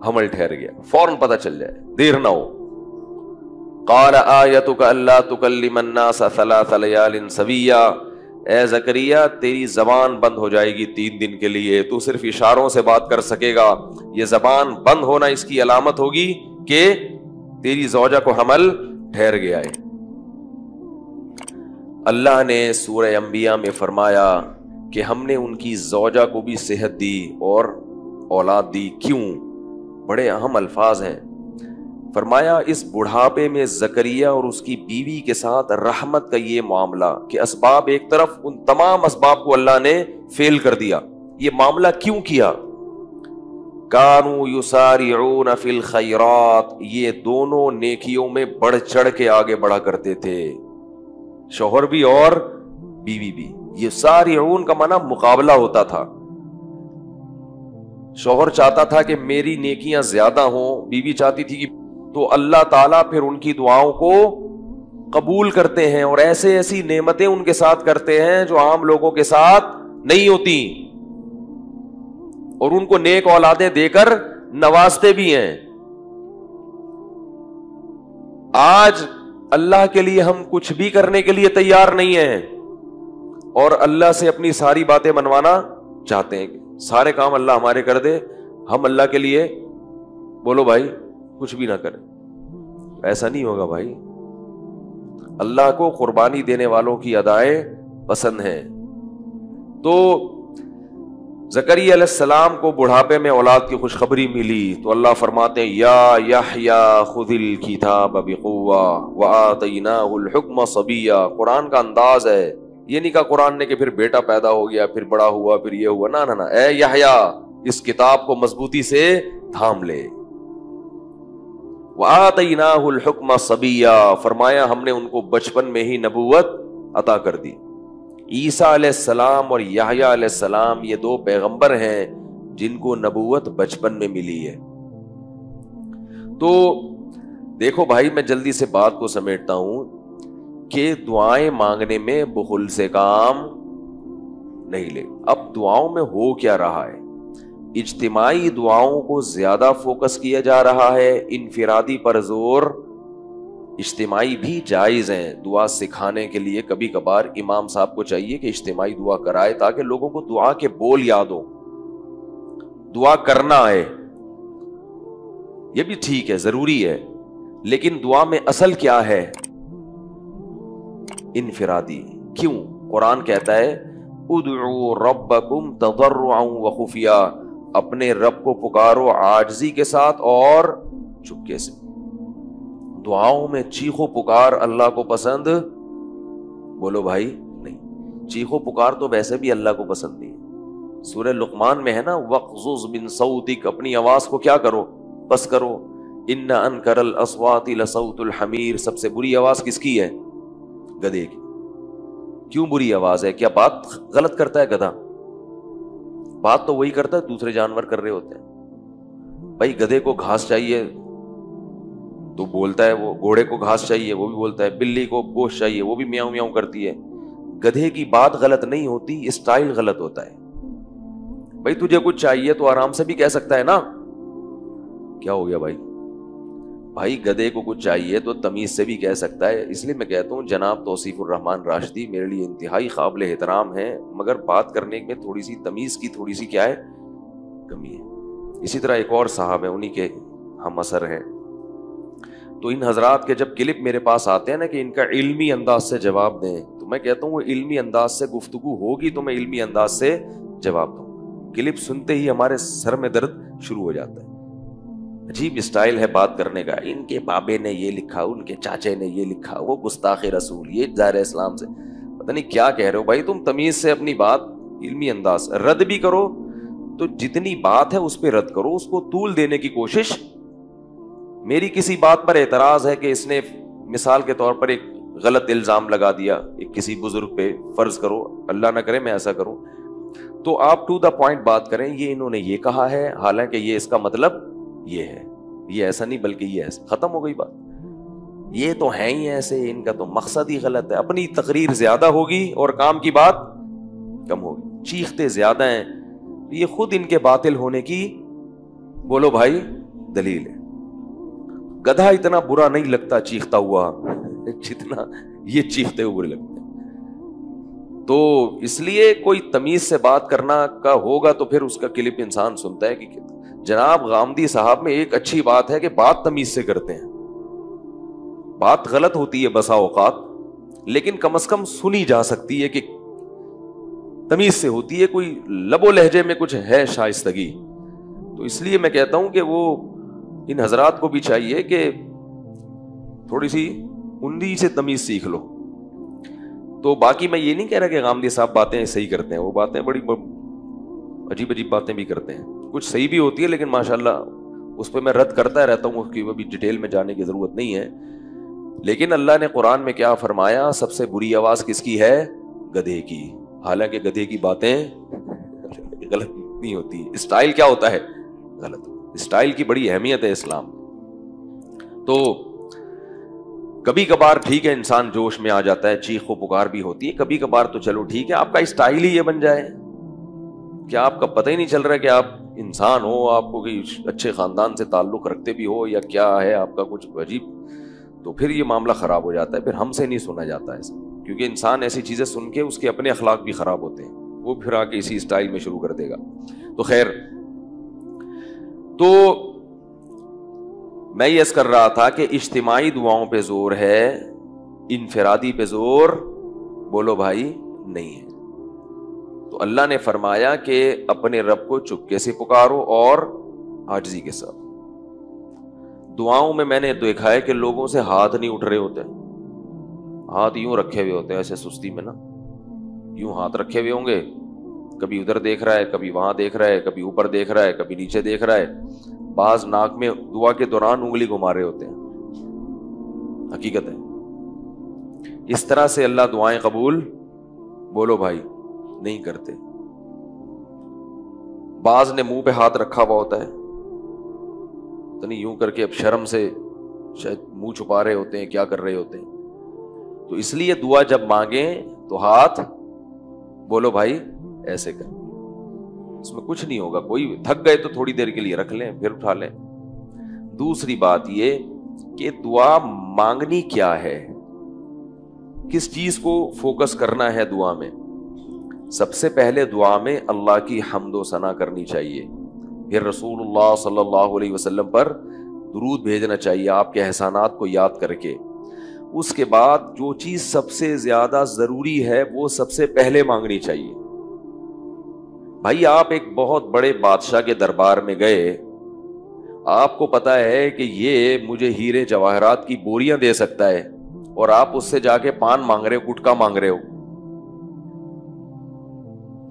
हमल ठहर गया। फ़ौरन पता चल जाए, देर ना हो। काल आयतुक अल्लाह तुकल्लिमन्ना सविया। ए जकरिया, तेरी जबान बंद हो जाएगी तीन दिन के लिए। तू सिर्फ़ इशारों से बात कर सकेगा। ये जबान बंद होना इसकी अलामत होगी कि तेरी जौजा को हमल ठहर गया है। अल्लाह ने सूर्य अंबिया में फरमाया कि हमने उनकी जौजा को भी सेहत दी और औलाद दी। क्यों? बड़े अहम अल्फाज हैं। फरमाया, इस बुढ़ापे में जकरिया और उसकी बीवी के साथ रहमत का ये मामला कि असबाब एक तरफ़ उन तमाम असबाब को अल्लाह ने फेल कर दिया। ये मामला क्यों किया? कानू युसारिऊन फिल खैरात। ये दोनों नेकियों में बढ़ चढ़ के आगे बढ़ा करते थे। शोहर भी और बीवी भी। ये सारी का माना मुकाबला होता था। शोहर चाहता था कि मेरी नेकियाँ ज़्यादा हों, बीवी चाहती थी कि तो अल्लाह ताला फिर उनकी दुआओं को कबूल करते हैं और ऐसे ऐसी नेमतें उनके साथ करते हैं जो आम लोगों के साथ नहीं होती। और उनको नेक औलादे देकर नवाजते भी हैं। आज अल्लाह के लिए हम कुछ भी करने के लिए तैयार नहीं हैं और अल्लाह से अपनी सारी बातें मनवाना चाहते हैं। सारे काम अल्लाह हमारे कर दे। हम अल्लाह के लिए बोलो भाई। कुछ भी ना करें। ऐसा नहीं होगा भाई। अल्लाह को कुर्बानी देने वालों की अदाएँ पसंद हैं। तो जकरी सलाम को बुढ़ापे में औलाद की खुशखबरी मिली तो अल्लाह फरमाते या या खुदिल किताब हुक्म सबिया। कुरान का अंदाज है। ये नहीं कहा कुरान ने कि फिर बेटा पैदा हो गया, फिर बड़ा हुआ, फिर ये हुआ। ना ना ना। ए यहया, इस किताब को मजबूती से थाम ले। वातनाहुल्हुक्म सबिया, फरमाया, हमने उनको बचपन में ही नबूवत अता कर दी। ईसा सलाम और याहिया सलाम, ये दो पैगंबर हैं जिनको नबूवत बचपन में मिली है। तो देखो भाई, मैं जल्दी से बात को समेटता हूँ कि दुआएँ मांगने में बहुल से काम नहीं ले। अब दुआओं में हो क्या रहा है? इज्तिमाही दुआओं को ज़्यादा फोकस किया जा रहा है, इनफिरादी पर ज़ोर। इज्तिमाही भी जायज़ हैं, दुआ सिखाने के लिए कभी कभार इमाम साहब को चाहिए कि इज्तिमाही दुआ कराए ताकि लोगों को दुआ के बोल याद हो। दुआ करना है यह भी ठीक है, ज़रूरी है, लेकिन दुआ में असल क्या है? इनफिरादी। क्यों? कुरान कहता है उदू रब्बकुम तदर्रुआ व खुफिया। अपने रब को पुकारो आजजी के साथ और चुपके से। दुआओं में चीखो पुकार अल्लाह को पसंद? बोलो भाई, नहीं। चीखो पुकार तो वैसे भी अल्लाह को पसंद नहीं है। सूर्य लुकमान में है ना, वक्जुज बिन सऊदिक अपनी आवाज़ को क्या करो? बस करो। इन्ना अन करल असवाती लसऊतुल हमीर, सबसे बुरी आवाज़ किसकी है? गधे की। क्यों बुरी आवाज़ है? क्या बात गलत करता है गधा? बात तो वही करता है, दूसरे जानवर कर रहे होते हैं। भाई, गधे को घास चाहिए तो बोलता है वो, घोड़े को घास चाहिए, वो भी बोलता है, बिल्ली को गोश्त चाहिए, वो भी म्याऊ म्याऊ करती है। गधे की बात गलत नहीं होती, स्टाइल गलत होता है। भाई, तुझे कुछ चाहिए तो आराम से भी कह सकता है ना? क्या हो गया भाई? भाई गधे को कुछ चाहिए तो तमीज से भी कह सकता है। इसलिए मैं कहता हूँ, जनाब तोसीफुररहमान राशदी मेरे लिए इंतहाई काबिल एहतराम है, मगर बात करने में थोड़ी सी तमीज की थोड़ी सी क्या है? कमी है। इसी तरह एक और साहब है, उन्हीं के हम असर हैं। तो इन हजरात के जब क्लिप मेरे पास आते हैं ना कि इनका इल्मी अंदाज से जवाब दें तो मैं कहता हूँ, वो इल्मी अंदाज से गुफ्तगु होगी तो मैं इल्मी अंदाज से जवाब दूँ क्लिप सुनते ही हमारे सर में दर्द शुरू हो जाता है। अजीब स्टाइल है बात करने का। इनके बाबे ने ये लिखा, उनके चाचे ने ये लिखा, वो गुस्ताख रसूल, ये जार इस्लाम से। पता नहीं क्या कह रहे हो भाई, तुम तमीज से अपनी बात इल्मी अंदाज, रद्द भी करो तो जितनी बात है उस पर रद्द करो, उसको तूल देने की कोशिश। मेरी किसी बात पर एतराज़ है कि इसने मिसाल के तौर पर एक गलत इल्ज़ाम लगा दिया, एक किसी बुज़ुर्ग पे फ़र्ज़ करो, अल्लाह ना करे मैं ऐसा करूँ। तो आप टू द पॉइंट बात करें, ये इन्होंने ये कहा है, हालाँकि ये इसका मतलब ये है। ये ऐसा नहीं, बल्कि ये ऐसा। खत्म हो गई बात। ये तो है ही ऐसे, इनका तो मकसद ही गलत है। अपनी तकरीर ज़्यादा होगी और काम की बात कम होगी। चीखते ज़्यादा हैं। ये खुद इनके बातिल होने की, बोलो भाई, दलील है। गधा इतना बुरा नहीं लगता चीखता हुआ, जितना ये चीखते हुए बुरे लगते तो इसलिए कोई तमीज से बात करना का होगा तो फिर उसका क्लिप इंसान सुनता है कि जनाब गामदी साहब में एक अच्छी बात है कि बात तमीज से करते हैं। बात गलत होती है बसा औकात, लेकिन कम अज कम सुनी जा सकती है कि तमीज से होती है, कोई लबो लहजे में कुछ है शाइस्तगी। तो इसलिए मैं कहता हूँ कि वो इन हजरात को भी चाहिए कि थोड़ी सी उन्दी से तमीज सीख लो। तो बाकी मैं ये नहीं कह रहा कि गामदी साहब बातें सही करते हैं, वो बातें बड़ी अजीब अजीब बातें भी करते हैं। कुछ सही भी होती है, लेकिन माशाल्लाह उस पर मैं रद्द करता रहता हूँ उसकी अभी डिटेल में जाने की ज़रूरत नहीं है। लेकिन अल्लाह ने कुरान में क्या फरमाया, सबसे बुरी आवाज़ किसकी है? गधे की। हालाँकि गधे की बातें गलत नहीं होती। स्टाइल क्या होता है? गलत। स्टाइल की बड़ी अहमियत है इस्लाम। तो कभी कभार ठीक है, इंसान जोश में आ जाता है, चीख पुकार भी होती है कभी कभार तो चलो ठीक है, आपका स्टाइल ही ये बन जाए। क्या आपका पता ही नहीं चल रहा कि आप इंसान हो, आपको कोई अच्छे ख़ानदान से ताल्लुक़ रखते भी हो या क्या है आपका कुछ अजीब तो फिर ये मामला ख़राब हो जाता है। फिर हमसे नहीं सुना जाता है क्योंकि इंसान ऐसी चीज़ें सुन के उसके अपने अखलाक भी ख़राब होते हैं। वो फिर आके इसी स्टाइल में शुरू कर देगा। तो खैर तो मैं ये कर रहा था कि इज्तिमाही दुआओं पे ज़ोर है, इनफरादी पे ज़ोर, बोलो भाई, नहीं है। तो अल्लाह ने फरमाया कि अपने रब को चुपके से पुकारो और आजजी के साथ। दुआओं में मैंने देखा है कि लोगों से हाथ नहीं उठ रहे होते। हाथ यूँ रखे हुए होते हैं ऐसे सुस्ती में ना। यूँ हाथ रखे हुए होंगे। कभी उधर देख रहा है, कभी वहाँ देख रहा है, कभी ऊपर देख रहा है, कभी नीचे देख रहा है। बाज नाक में दुआ के दौरान उंगली घुमा रहे होते हैं। हकीकत है। इस तरह से अल्लाह दुआएँ कबूल। बोलो भाई। नहीं करते। बाज ने मुँह पे हाथ रखा हुआ होता है। तो नहीं यूँ करके अब शर्म से शायद मुँह छुपा रहे होते हैं, क्या कर रहे होते हैं। तो इसलिए दुआ जब मांगे तो हाथ, बोलो भाई, ऐसे कर। इसमें कुछ नहीं होगा, कोई थक गए तो थोड़ी देर के लिए रख लें, फिर उठा लें। दूसरी बात ये कि दुआ मांगनी क्या है? किस चीज़ को फोकस करना है दुआ में? सबसे पहले दुआ में अल्लाह की हमदो सना करनी चाहिए। फिर रसूल सल्लल्लाहु अलैहि वसल्लम पर दुरूद भेजना चाहिए आपके एहसानात को याद करके। उसके बाद जो चीज़ सबसे ज़्यादा ज़रूरी है, वो सबसे पहले मांगनी चाहिए। भाई, आप एक बहुत बड़े बादशाह के दरबार में गए। आपको पता है कि ये मुझे हीरे जवाहरात की बोरियाँ दे सकता है और आप उससे जाके पान मांग रहे हो गुटका मांग रहे हो।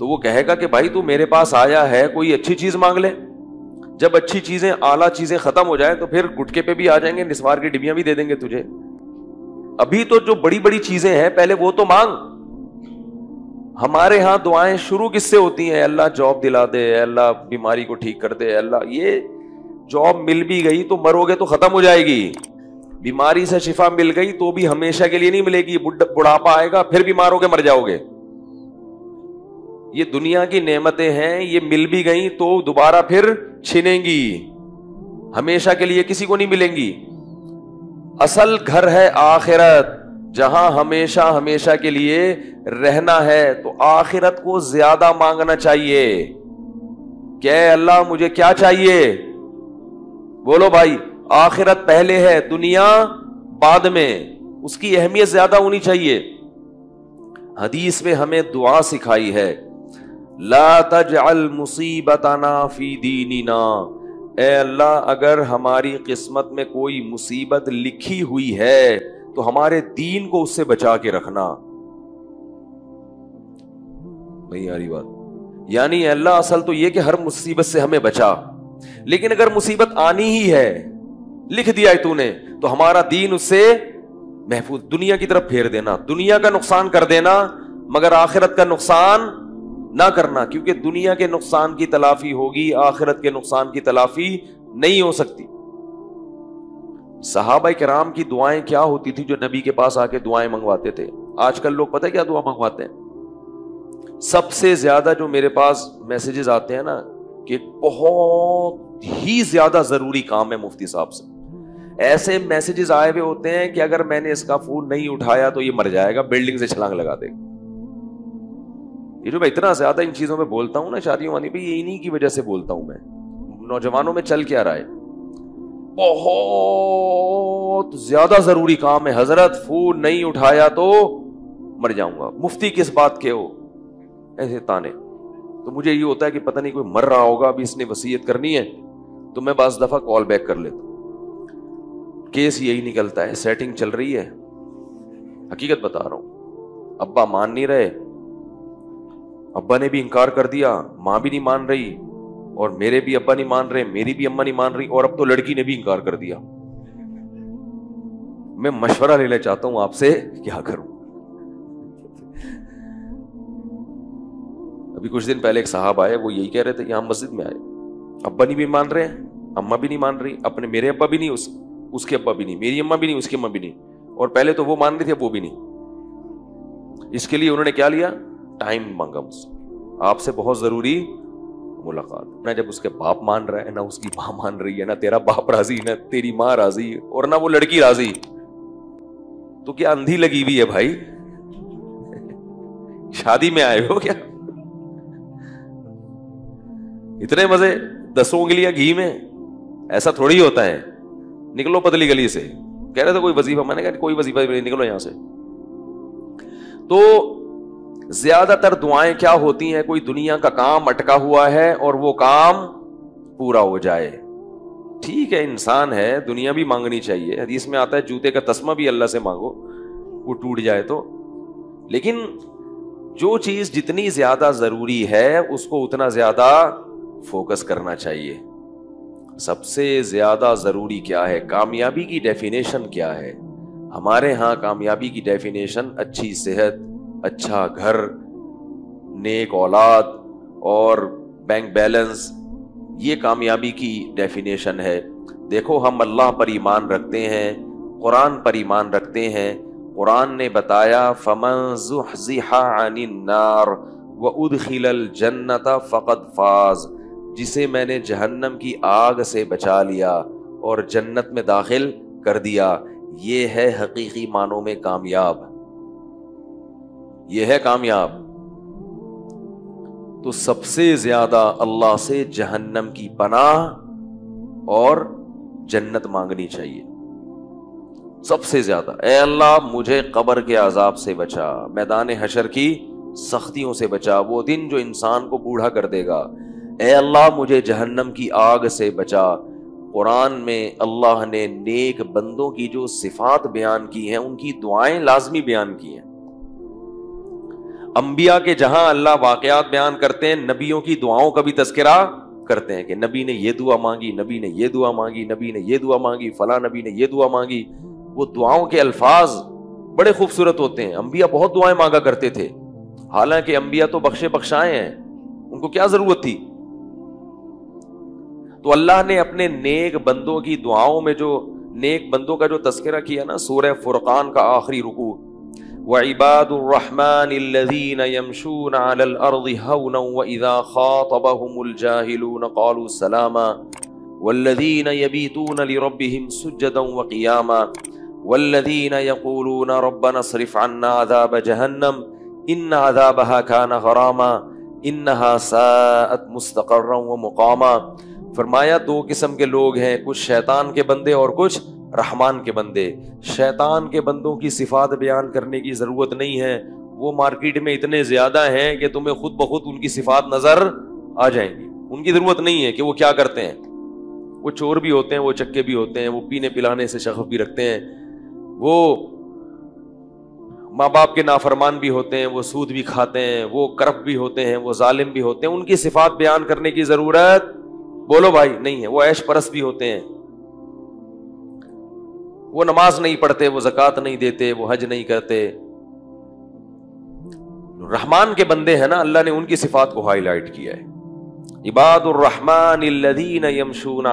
तो वो कहेगा कि भाई तू मेरे पास आया है, कोई अच्छी चीज़ मांग ले। जब अच्छी चीज़ें, आला चीज़ें खत्म हो जाए तो फिर गुटके पे भी आ जाएँगे, निस्वार की डिबियाँ भी दे देंगे तुझे। अभी तो जो बड़ी बड़ी चीज़ें हैं, पहले वो तो मांग। हमारे यहाँ दुआएँ शुरू किससे होती हैं? अल्लाह जॉब दिला दे, अल्लाह बीमारी को ठीक कर दे, अल्लाह, ये जॉब मिल भी गई तो मरोगे तो खत्म हो जाएगी। बीमारी से शिफा मिल गई तो भी हमेशा के लिए नहीं मिलेगी। बुढ़ापा आएगा, फिर बीमार होगे मर जाओगे। ये दुनिया की नेमतें हैं, ये मिल भी गई तो दोबारा फिर छिनेंगी। हमेशा के लिए किसी को नहीं मिलेंगी। असल घर है आखिरत, जहाँ हमेशा हमेशा के लिए रहना है तो आखिरत को ज़्यादा मांगना चाहिए। क्या अल्लाह, मुझे क्या चाहिए? बोलो भाई, आखिरत पहले है, दुनिया बाद में। उसकी अहमियत ज़्यादा होनी चाहिए। हदीस में हमें दुआ सिखाई है ला ए अल्लाह, अगर हमारी किस्मत में कोई मुसीबत लिखी हुई है तो हमारे दीन को उससे बचा के रखना। नहीं, आ रही बात। यानी अल्लाह, असल तो यह कि हर मुसीबत से हमें बचा। लेकिन अगर मुसीबत आनी ही है, लिख दिया है तूने तो हमारा दीन उससे महफूज। दुनिया की तरफ़ फेर देना, दुनिया का नुकसान कर देना, मगर आखिरत का नुकसान ना करना, क्योंकि दुनिया के नुकसान की तलाफी होगी, आखिरत के नुकसान की तलाफी नहीं हो सकती। सहाबा कराम की दुआएँ क्या होती थी जो नबी के पास आके दुआएँ मंगवाते थे? आजकल लोग पता है क्या दुआ मंगवाते हैं? सबसे ज़्यादा जो मेरे पास मैसेजेस आते हैं ना, कि बहुत ही ज़्यादा ज़रूरी काम है मुफ्ती साहब से। ऐसे मैसेजेस आए हुए होते हैं कि अगर मैंने इसका फ़ोन नहीं उठाया तो ये मर जाएगा, बिल्डिंग से छलांग लगा देगा। ये जो मैं इतना ज़्यादा इन चीज़ों में बोलता हूँ ना शादियों वाली, भाई, ये इन्हीं की वजह से बोलता हूँ मैं। नौजवानों में चल क्या रहा है? बहुत ज़्यादा ज़रूरी काम है। हज़रत फ़ोन नहीं उठाया तो मर जाऊँगा। मुफ्ती किस बात के हो? ऐसे ताने। तो मुझे ये होता है कि पता नहीं कोई मर रहा होगा, अभी इसने वसीयत करनी है तो मैं बस दफ़ा कॉल बैक कर लेता केस यही निकलता है। सेटिंग चल रही है। हकीकत बता रहा हूँ। अब्बा मान नहीं रहे। अब्बा ने भी इंकार कर दिया, माँ भी नहीं मान रही, और मेरे भी अब्बा नहीं मान रहे, मेरी भी अम्मा नहीं मान रही, और अब तो लड़की ने भी इनकार कर दिया। मैं मशवरा लेना चाहता हूँ आपसे, क्या करूँ? अभी कुछ दिन पहले एक साहब आए, वो यही कह रहे थे, यहाँ मस्जिद में आए। अब्बा नहीं भी मान रहे अम्मा भी नहीं मान रही, अपने मेरे अब्बा भी नहीं, उस, उसके अब्बा भी नहीं, मेरी अम्मा भी नहीं, उसकी अम्मा भी नहीं, और पहले तो वो मान रही थी वो भी नहीं। इसके लिए उन्होंने क्या लिया? टाइम मांगा मुझसे। आपसे बहुत ज़रूरी मुलाकात। ना जब उसके बाप मान रहा है, ना उसकी माँ मान रही है, ना तेरा बाप राज़ी, ना तेरी माँ राज़ी, और ना वो लड़की राज़ी। तो क्या अंधी लगी हुई है भाई? शादी में आए हो क्या? इतने मज़े दसों उंगलियाँ घी में? ऐसा थोड़ी होता है। निकलो पतली गली से। कह रहे थे कोई वजीफा। मैंने कहा, कोई वजीफा निकलो यहाँ से। तो ज़्यादातर दुआएँ क्या होती हैं? कोई दुनिया का काम अटका हुआ है और वो काम पूरा हो जाए। ठीक है, इंसान है, दुनिया भी मांगनी चाहिए। हदीस में आता है, जूते का तस्मा भी अल्लाह से मांगो, वो टूट जाए तो। लेकिन जो चीज़ जितनी ज़्यादा ज़रूरी है, उसको उतना ज़्यादा फोकस करना चाहिए। सबसे ज़्यादा ज़रूरी क्या है? कामयाबी की डेफिनेशन क्या है? हमारे यहाँ कामयाबी की डेफिनेशन अच्छी सेहत अच्छा घर, नेक औलाद और बैंक बैलेंस ये कामयाबी की डेफिनेशन है। देखो, हम अल्लाह पर ईमान रखते हैं, कुरान पर ईमान रखते हैं। कुरान ने बताया, फमन नार, व उदखिल जन्नत फ़कत फाज जिसे मैंने जहन्नम की आग से बचा लिया और जन्नत में दाखिल कर दिया। ये है हकीकी मानों में कामयाब। ये है कामयाब। तो सबसे ज़्यादा अल्लाह से जहन्नम की पनाह और जन्नत मांगनी चाहिए। सबसे ज़्यादा, ए अल्लाह, मुझे कब्र के आजाब से बचा, मैदान हशर की सख्तियों से बचा, वो दिन जो इंसान को बूढ़ा कर देगा। ए अल्लाह, मुझे जहन्नम की आग से बचा। कुरान में अल्लाह ने नेक बंदों की जो सिफात बयान की हैं, उनकी दुआएँ लाजमी बयान की हैं। अंबिया के जहाँ अल्लाह वाकयात बयान करते हैं, नबियों की दुआओं का भी तस्करा करते हैं कि नबी ने ये दुआ मांगी, नबी ने ये दुआ मांगी, नबी ने ये दुआ मांगी, फला नबी ने ये दुआ मांगी। वो दुआओं के अल्फाज बड़े खूबसूरत होते हैं। अंबिया बहुत दुआएँ मांगा करते थे। हालाँकि अंबिया तो बख्शे बख्शाए हैं। उनको क्या ज़रूरत थी? तो अल्लाह ने अपने नेक बंदों की दुआओं में जो, नेक बंदों का जो तस्करा किया ना सूर्य फुरकान का आखिरी रुकू वबादरहमानदीन यमशून अलअर्द हौन व इज़ा ख़ातबहुमुल जाहिलून क़ालू सलामा वल्लदीन यबीतून लिरब्बिहिम सुज्जदन व क़ियामा वल्लदीन यक़ूलून रब्बना स्रिफ अन्ना अज़ाब जहन्नम इन्न अज़ाबहा कान गरामा इन्नहा साअत मुस्तक़र्रन व मुक़ामा फरमाया दो किस्म के लोग हैं कुछ शैतान के बंदे और कुछ रहमान के बंदे, शैतान के बंदों की सिफात बयान करने की ज़रूरत नहीं है। वो मार्केट में इतने ज़्यादा हैं कि तुम्हें खुद ब खुद उनकी सिफात नज़र आ जाएँगी। उनकी ज़रूरत नहीं है कि वो क्या करते हैं। वो चोर भी होते हैं, वो चक्के भी होते हैं, वो पीने पिलाने से शखफ भी रखते हैं। वो माँ बाप के नाफरमान भी होते हैं, वो सूद भी खाते हैं, वो करप भी होते हैं, वो जालिम भी होते हैं। उनकी सिफात बयान करने की ज़रूरत बोलो भाई नहीं है। वो ऐश परस भी होते हैं। वो नमाज़ नहीं पढ़ते, वो जक़ात नहीं देते, वो हज नहीं करते। रहमान के बंदे हैं ना, अल्लाह ने उनकी सिफात को हाईलाइट किया है। इबादुर्रहमान यमशून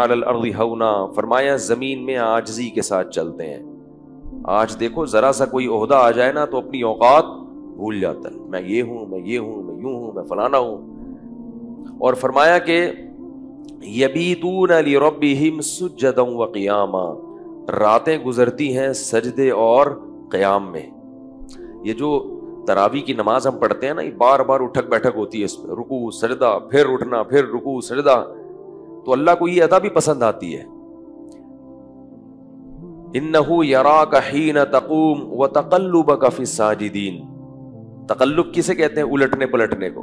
हौना, फरमाया, ज़मीन में आजजी के साथ चलते हैं। आज देखो, जरा सा कोई ओहदा आ जाए ना तो अपनी औकात भूल जाता है। मैं ये हूँ, मैं ये हूँ, मैं यूँ हूँ, मैं फलाना हूँ। और फरमाया कि यबीतून लिरब्बिहिम सुज्जदम व रातें गुजरती हैं सजदे और क़याम में। ये जो तरावी की नमाज़ हम पढ़ते हैं ना, ये बार बार उठक बैठक होती है इसमें। रुकू, सजदा, फिर उठना, फिर रुकू, सजदा। तो अल्लाह को ये अदा भी पसंद आती है। इन्नहु यरा कहीन तकूम व तकल्लुब कफी साजिदीन। तकल्लुब किसे कहते हैं? उलटने पलटने को।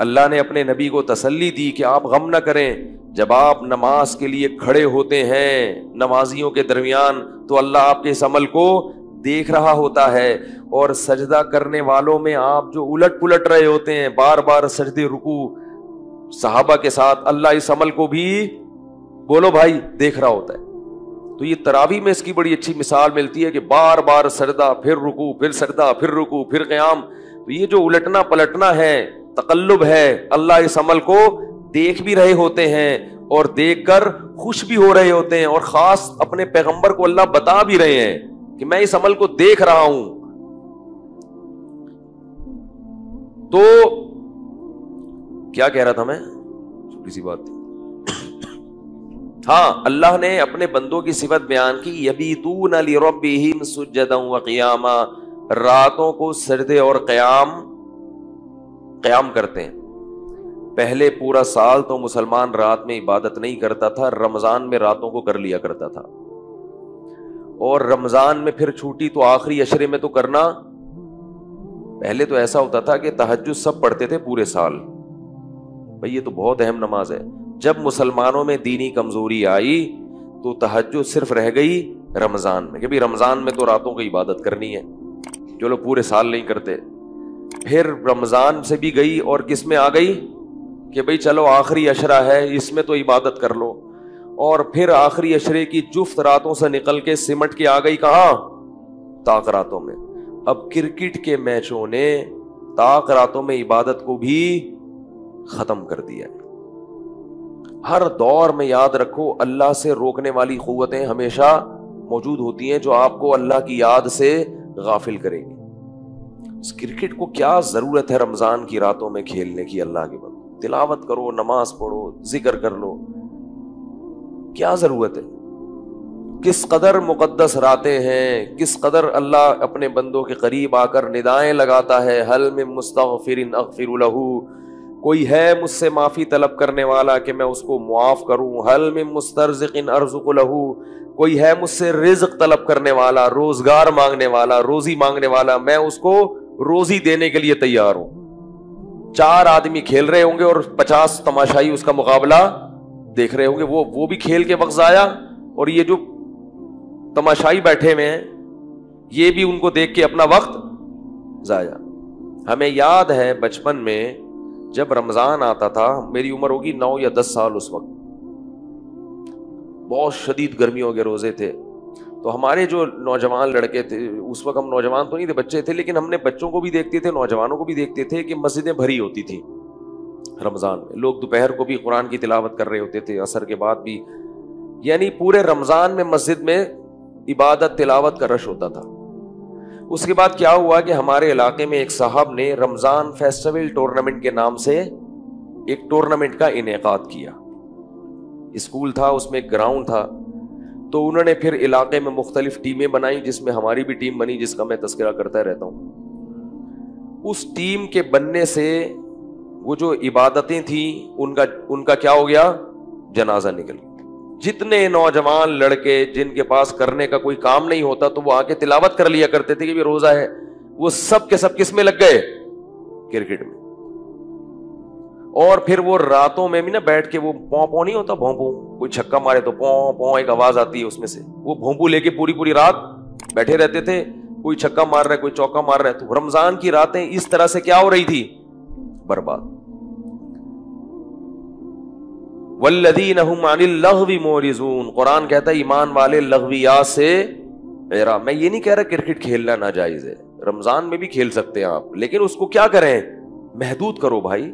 अल्लाह ने अपने नबी को तसल्ली दी कि आप गम ना करें जब आप नमाज़ के लिए खड़े होते हैं नमाजियों के दरमियान तो अल्लाह आपके इस अमल को देख रहा होता है। और सजदा करने वालों में आप जो उलट पुलट रहे होते हैं बार बार सजदे, रुकू, सहाबा के साथ अल्लाह इस अमल को भी बोलो, भाई, देख रहा होता है। तो ये तरावी में इसकी बड़ी अच्छी मिसाल मिलती है कि बार बार सरदा फिर रुकू, फिर सरदा फिर रुकू, फिर क्याम। तो ये जो उलटना पलटना है, तकल्लुब है, अल्लाह इस अमल को देख भी रहे होते हैं और देखकर खुश भी हो रहे होते हैं और खास अपने पैगंबर को अल्लाह बता भी रहे हैं कि मैं इस अमल को देख रहा हूँ। तो क्या कह रहा था मैं? छोटी सी बात थी। हाँ अल्लाह ने अपने बंदों की सिफत बयान की, यबीतून अली व क़ियामा। रातों को सरदे और क़याम क़याम करते हैं। पहले पूरा साल तो मुसलमान रात में इबादत नहीं करता था, रमज़ान में रातों को कर लिया करता था। और रमज़ान में फिर छूटी तो आखिरी अशरे में तो करना। पहले तो ऐसा होता था कि तहज सब पढ़ते थे पूरे साल। भाई, ये तो बहुत अहम नमाज़ है। जब मुसलमानों में दीनी कमज़ोरी आई तो तहज सिर्फ़ रह गई रमज़ान में, कि भाई, रमज़ान में तो रातों की इबादत करनी है, जो लोग पूरे साल नहीं करते। फिर रमज़ान से भी गई और किसमें आ गई? कि भाई चलो आखिरी अशरा है, इसमें तो इबादत कर लो। और फिर आखिरी अशरे की जुफ्त रातों से निकल के सिमट के आ गई कहा? ताक रातों में। अब क्रिकेट के मैचों ने ताक रातों में इबादत को भी खत्म कर दिया हर दौर में याद रखो, अल्लाह से रोकने वाली कुतें हमेशा मौजूद होती हैं, जो आपको अल्लाह की याद से गाफिल करेंगी। क्रिकेट को क्या ज़रूरत है रमज़ान की रातों में खेलने की अल्लाह के तिलावत करो, नमाज़ पढ़ो, ज़िक्र कर लो। क्या ज़रूरत है? किस कदर मुकद्दस रातें हैं, किस कदर अल्लाह अपने बंदों के करीब आकर निदाएँ लगाता है, हल में मुस्तफ़िर अगफिरलहू कोई है मुझसे माफ़ी तलब करने वाला कि मैं उसको मुआफ़ करूँ? हल में मुस्तरजिन अर्जुकलहू कोई है मुझसे रिज्क तलब करने वाला, रोज़गार मांगने वाला, रोज़ी मांगने वाला? मैं उसको रोजी देने के लिए तैयार हूँ। चार आदमी खेल रहे होंगे और पचास तमाशाई उसका मुकाबला देख रहे होंगे। वो वो भी खेल के वक्त आया और ये जो तमाशाई बैठे हुए हैं, ये भी उनको देख के अपना वक्त जाया। हमें याद है बचपन में जब रमज़ान आता था, मेरी उम्र होगी नौ या दस साल उस वक्त। बहुत शदीद गर्मियों के रोज़े थे। तो हमारे जो नौजवान लड़के थे, उस वक्त हम नौजवान तो नहीं थे, बच्चे थे, लेकिन हमने बच्चों को भी देखते थे, नौजवानों को भी देखते थे कि मस्जिदें भरी होती थी रमज़ान में। लोग दोपहर को भी कुरान की तिलावत कर रहे होते थे, असर के बाद भी। यानी पूरे रमज़ान में मस्जिद में इबादत, तिलावत का रश होता था। उसके बाद क्या हुआ कि हमारे इलाके में एक साहब ने रमज़ान फेस्टिवल टूर्नामेंट के नाम से एक टूर्नामेंट का इनका किया। स्कूल था, उसमें ग्राउंड था। तो उन्होंने फिर इलाके में मुख्तलिफ़ टीमें बनाई, जिसमें हमारी भी टीम बनी, जिसका मैं तस्करा करता रहता हूँ। उस टीम के बनने से वो जो इबादतें थी, उनका उनका क्या हो गया? जनाजा निकल जितने नौजवान लड़के जिनके पास करने का कोई काम नहीं होता तो वो आके तिलावत कर लिया करते थे कि भी रोजा है। वो सब के सब किसमें लग गए? क्रिकेट में। और फिर वो रातों में भी ना बैठ के वो पौ पौ नहीं होता भोंपू कोई छक्का मारे तो पौ पौ एक आवाज़ आती है उसमें से। वो भोंपू लेके पूरी पूरी रात बैठे रहते थे, कोई छक्का मार रहा है, कोई चौका मार रहा है। तो रमज़ान की रातें इस तरह से क्या हो रही थी? बर्बाद। वल्लदीन लहवी मोरिजून। कुरान कहता है, ईमान वाले लहविया से एरा मैं ये नहीं कह रहा क्रिकेट खेलना नाजायज है। रमज़ान में भी खेल सकते हैं आप, लेकिन उसको क्या करें? महदूद करो भाई।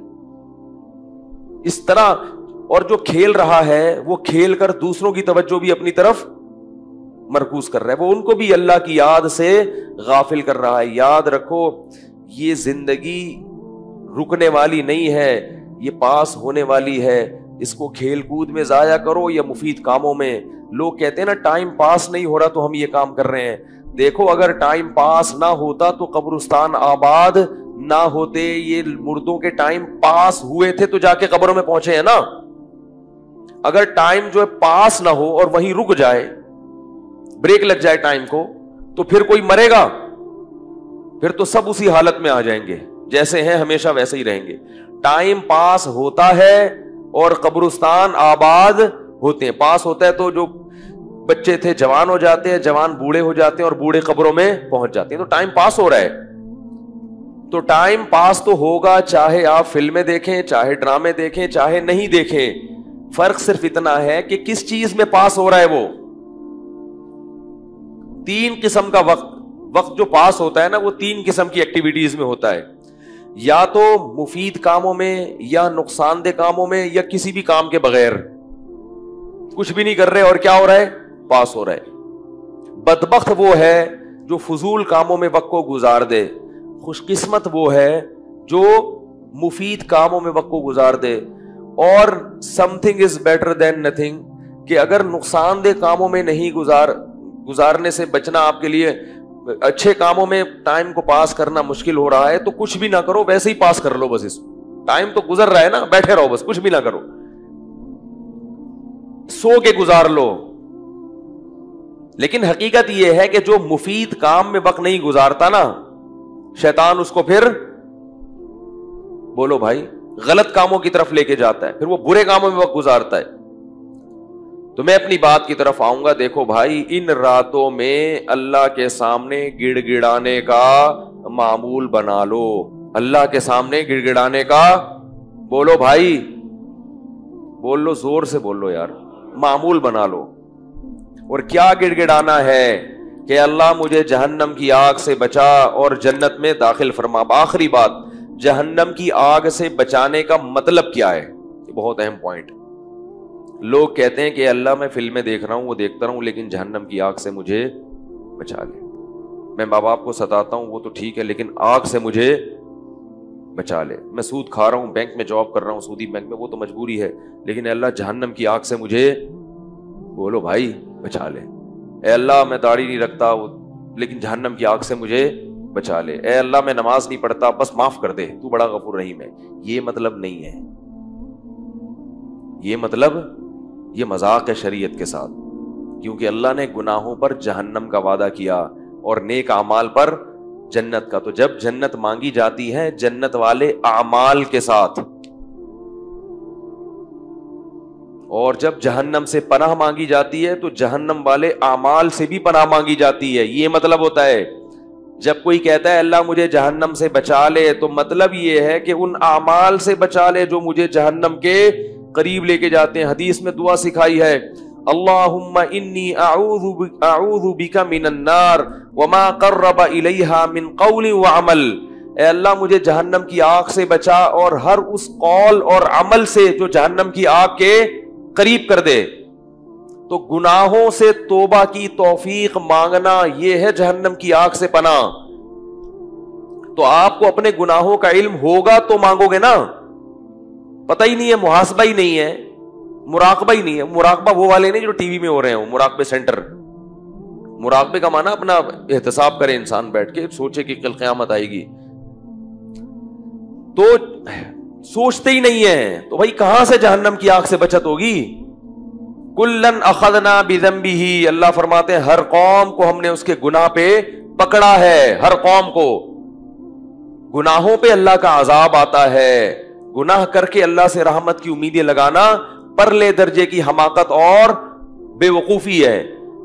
इस तरह और जो खेल रहा है, वो खेल कर दूसरों की तवज्जो भी अपनी तरफ़ मरकूज कर रहा है। वो उनको भी अल्लाह की याद से गाफिल कर रहा है। याद रखो, ये ज़िंदगी रुकने वाली नहीं है, ये पास होने वाली है। इसको खेल कूद में ज़ाया करो या मुफीद कामों में। लोग कहते हैं ना टाइम पास नहीं हो रहा तो हम ये काम कर रहे हैं। देखो, अगर टाइम पास ना होता तो कब्रस्तान आबाद ना होते ये मुर्दों के टाइम पास हुए थे तो जाके कब्रों में पहुँचे हैं ना? अगर टाइम जो है पास ना हो और वहीं रुक जाए ब्रेक लग जाए टाइम को तो फिर कोई मरेगा? फिर तो सब उसी हालत में आ जाएँगे। जैसे हैं, हमेशा वैसे ही रहेंगे। टाइम पास होता है और कब्रस्तान आबाद होते हैं। पास होता है तो जो बच्चे थे, जवान हो जाते हैं, जवान बूढ़े हो जाते हैं और बूढ़े कब्रों में पहुँच जाते हैं। तो टाइम पास हो रहा है। तो टाइम पास तो होगा, चाहे आप फ़िल्में देखें, चाहे ड्रामे देखें, चाहे नहीं देखें, फ़र्क सिर्फ़ इतना है कि किस चीज़ में पास हो रहा है वो। तीन किस्म का वक्त वक्त जो पास होता है ना, वो तीन किस्म की एक्टिविटीज़ में होता है। या तो मुफीद कामों में, या नुकसानदेह कामों में, या किसी भी काम के बगैर। कुछ भी नहीं कर रहे और क्या हो रहा है? पास हो रहा है। बदबख्त वो है जो फजूल कामों में वक्त को गुजार दे। खुशकिस्मत वो है जो मुफीद कामों में वक्त को गुजार दे। और something is better than nothing कि अगर नुकसानदेह कामों में नहीं गुजार, गुजारने से बचना आपके लिए, अच्छे कामों में टाइम को पास करना मुश्किल हो रहा है तो कुछ भी ना करो, वैसे ही पास कर लो बस इसको टाइम तो गुजर रहा है ना, बैठे रहो बस, कुछ भी ना करो। सो के गुजार लो। लेकिन हकीकत यह है कि जो मुफीद काम में वक्त नहीं गुजारता ना शैतान उसको फिर बोलो भाई, गलत कामों की तरफ़ लेके जाता है, फिर वो बुरे कामों में वक्त गुजारता है। तो मैं अपनी बात की तरफ़ आऊँगा, देखो भाई, इन रातों में अल्लाह के सामने गिड़गिड़ाने का मामूल बना लो। अल्लाह के सामने गिड़गिड़ाने का बोलो भाई, बोल लो, ज़ोर से बोल लो यार, मामूल बना लो। और क्या गिड़गिड़ाना है? कि अल्लाह मुझे जहन्नम की आग से बचा और जन्नत में दाखिल फरमा। आखिरी बात, जहन्नम की आग से बचाने का मतलब क्या है? बहुत अहम पॉइंट लोग कहते हैं कि अल्लाह मैं फ़िल्में देख रहा हूँ, वो देखता रहूँ, लेकिन जहन्नम की आग से मुझे बचा ले। मैं माँ बाप को सताता हूँ, वो तो ठीक है, लेकिन आग से मुझे बचा ले। मैं सूद खा रहा हूँ बैंक में जॉब कर रहा हूँ सूदी बैंक में, वो तो मजबूरी है, लेकिन अल्लाह जहन्नम की आग से मुझे बोलो भाई, बचा ले। अल्लाह, मैं दाढ़ी नहीं रखता लेकिन जहन्नम की आग से मुझे बचा ले। ए अल्लाह, मैं नमाज़ नहीं पढ़ता, बस माफ़ कर दे। तू बड़ा गफूर रहीम है। ये मतलब नहीं है। ये मतलब ये मज़ाक है शरीयत के साथ। क्योंकि अल्लाह ने गुनाहों पर जहन्नम का वादा किया और नेक अमाल पर जन्नत का। तो जब जन्नत मांगी जाती है, जन्नत वाले अमाल के साथ और जब जहन्नम से पनाह मांगी जाती है तो जहन्नम वाले अमाल से भी पनाह मांगी जाती है। ये मतलब होता है, जब कोई कहता है, अल्लाह मुझे जहन्नम से बचा ले तो मतलब ये है कि उन अमाल से बचा ले जो मुझे जहन्नम के करीब लेके जाते हैं। हदीस में दुआ सिखाई है, अल्लाहुम्मा इन्नी अऊज़ु बिका मिनन्नार वमा कर्रबा इलैहा मिन कौली व अमल। ए अल्लाह मुझे जहन्नम की आग से बचा और हर उस कौल और अमल से जो जहन्नम की आग के करीब कर दे। तो गुनाहों से तोबा की तौफीक मांगना यह है जहन्नम की आग से पना तो आपको अपने गुनाहों का इल्म होगा तो मांगोगे ना। पता ही नहीं है, मुहासबा ही नहीं है, मुराकबा ही नहीं है। मुराकबा वो वाले नहीं जो टीवी में हो रहे हो, मुराकबे सेंटर। मुराकबे का माना अपना एहतसाब करे इंसान बैठ के, सोचे कि कल क्यामत आएगी। तो सोचते ही नहीं है। तो भाई कहाँ से जहन्नम की आग से बचत होगी? कुल्लन अखदना बिजम्बी ही अल्लाह फरमाते हैं, हर कौम को हमने उसके गुनाह पे पकड़ा है, हर कौम को। गुनाहों पे अल्लाह का आजाब आता है। गुनाह करके अल्लाह से रहमत की उम्मीदें लगाना परले दर्जे की हमाकत और बेवकूफ़ी है।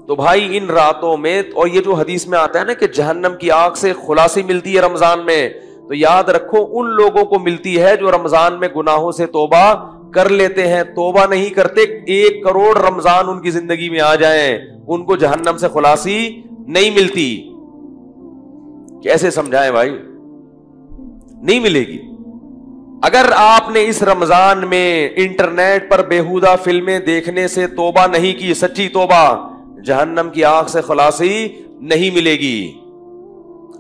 तो भाई इन रातों में, और ये जो हदीस में आता है ना कि जहन्नम की आग से खुलासी मिलती है रमज़ान में तो याद रखो, उन लोगों को मिलती है जो रमज़ान में गुनाहों से तोबा कर लेते हैं। तोबा नहीं करते, एक करोड़ रमज़ान उनकी ज़िंदगी में आ जाए, उनको जहन्नम से खुलासी नहीं मिलती। कैसे समझाएँ भाई? नहीं मिलेगी। अगर आपने इस रमज़ान में इंटरनेट पर बेहुदा फ़िल्में देखने से तोबा नहीं की, सच्ची तोबा, जहन्नम की आँख से खुलासी नहीं मिलेगी।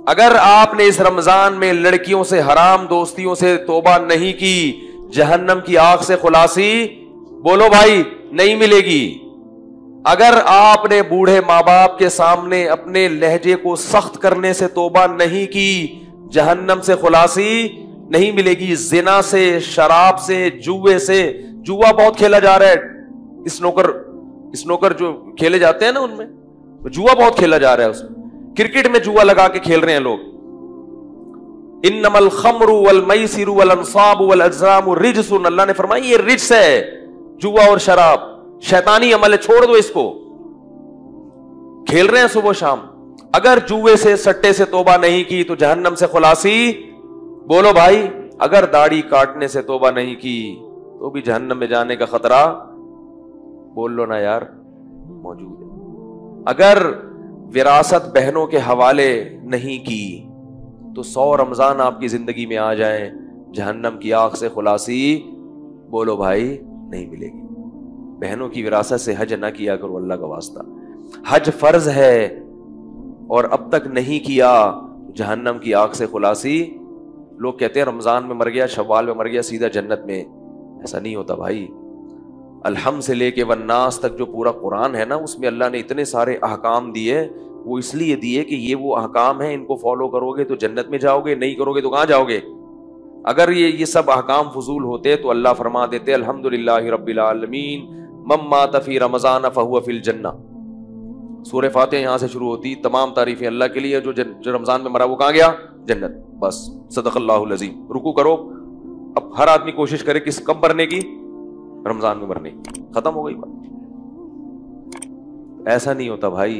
अगर आपने इस रमज़ान में लड़कियों से, हराम दोस्तियों से तोबा नहीं की, जहन्नम की आँख से खुलासी, बोलो भाई, नहीं मिलेगी। अगर आपने बूढ़े माँ बाप के सामने अपने लहजे को सख्त करने से तोबा नहीं की, जहन्नम से खुलासी नहीं मिलेगी। जिना से, शराब से, जुए से, जुआ बहुत खेला जा रहा है। स्नोकर स्नोकर जो खेले जाते हैं ना उनमें, जुआ बहुत खेला जा रहा है उसमें। क्रिकेट में जुआ लगा के खेल रहे हैं लोग। इन नमल खमरू वल मई सिरू वल अनसाब वल अजाम रिजसुन अल्लाह ने फरमाई ये रिज है, जुआ और शराब। शैतानी अमल है, छोड़ दो इसको। खेल रहे हैं सुबह शाम। अगर जुए से, सट्टे से तोबा नहीं की तो जहन्नम से खुलासी। बोलो भाई, अगर दाढ़ी काटने से तोबा नहीं की तो भी जहन्नम में जाने का खतरा, बोल लो ना यार, मौजूद है। अगर विरासत बहनों के हवाले नहीं की तो सौ रमज़ान आपकी ज़िंदगी में आ जाए, जहन्नम की आँख से खुलासी, बोलो भाई, नहीं मिलेगी। बहनों की विरासत से हज ना किया करो, अल्लाह का वास्ता। हज फ़र्ज़ है, और अब तक नहीं किया जहन्नम की आँख से खुलासी। लोग कहते हैं, रमज़ान में मर गया, शवाल में मर गया, सीधा जन्नत में। ऐसा नहीं होता भाई। अलहम से लेके वन्नास तक जो पूरा कुरान है ना, उसमें अल्लाह ने इतने सारे अहकाम दिए, वो इसलिए दिए कि ये वो अहकाम है, इनको फॉलो करोगे तो जन्नत में जाओगे, नहीं करोगे तो कहाँ जाओगे? अगर ये ये सब अहकाम फजूल होते तो अल्लाह फरमा देते, अल्हम्दुलिल्लाह रब्बिल आलमीन मम्मा तफ़ी रमज़ान फ़हुआ फिल जन्ना। सूर्य फातह यहाँ से शुरू होती, तमाम तारीफें अल्लाह के लिए, जो जो रमज़ान में मरा, वो कहाँ गया? जन्नत। बस सदक़ल्लाज़ीम रुकू करो। अब हर आदमी कोशिश करे किस कब मरने की। रमज़ान में मरने की। ख़त्म हो गई बात। ऐसा नहीं होता भाई।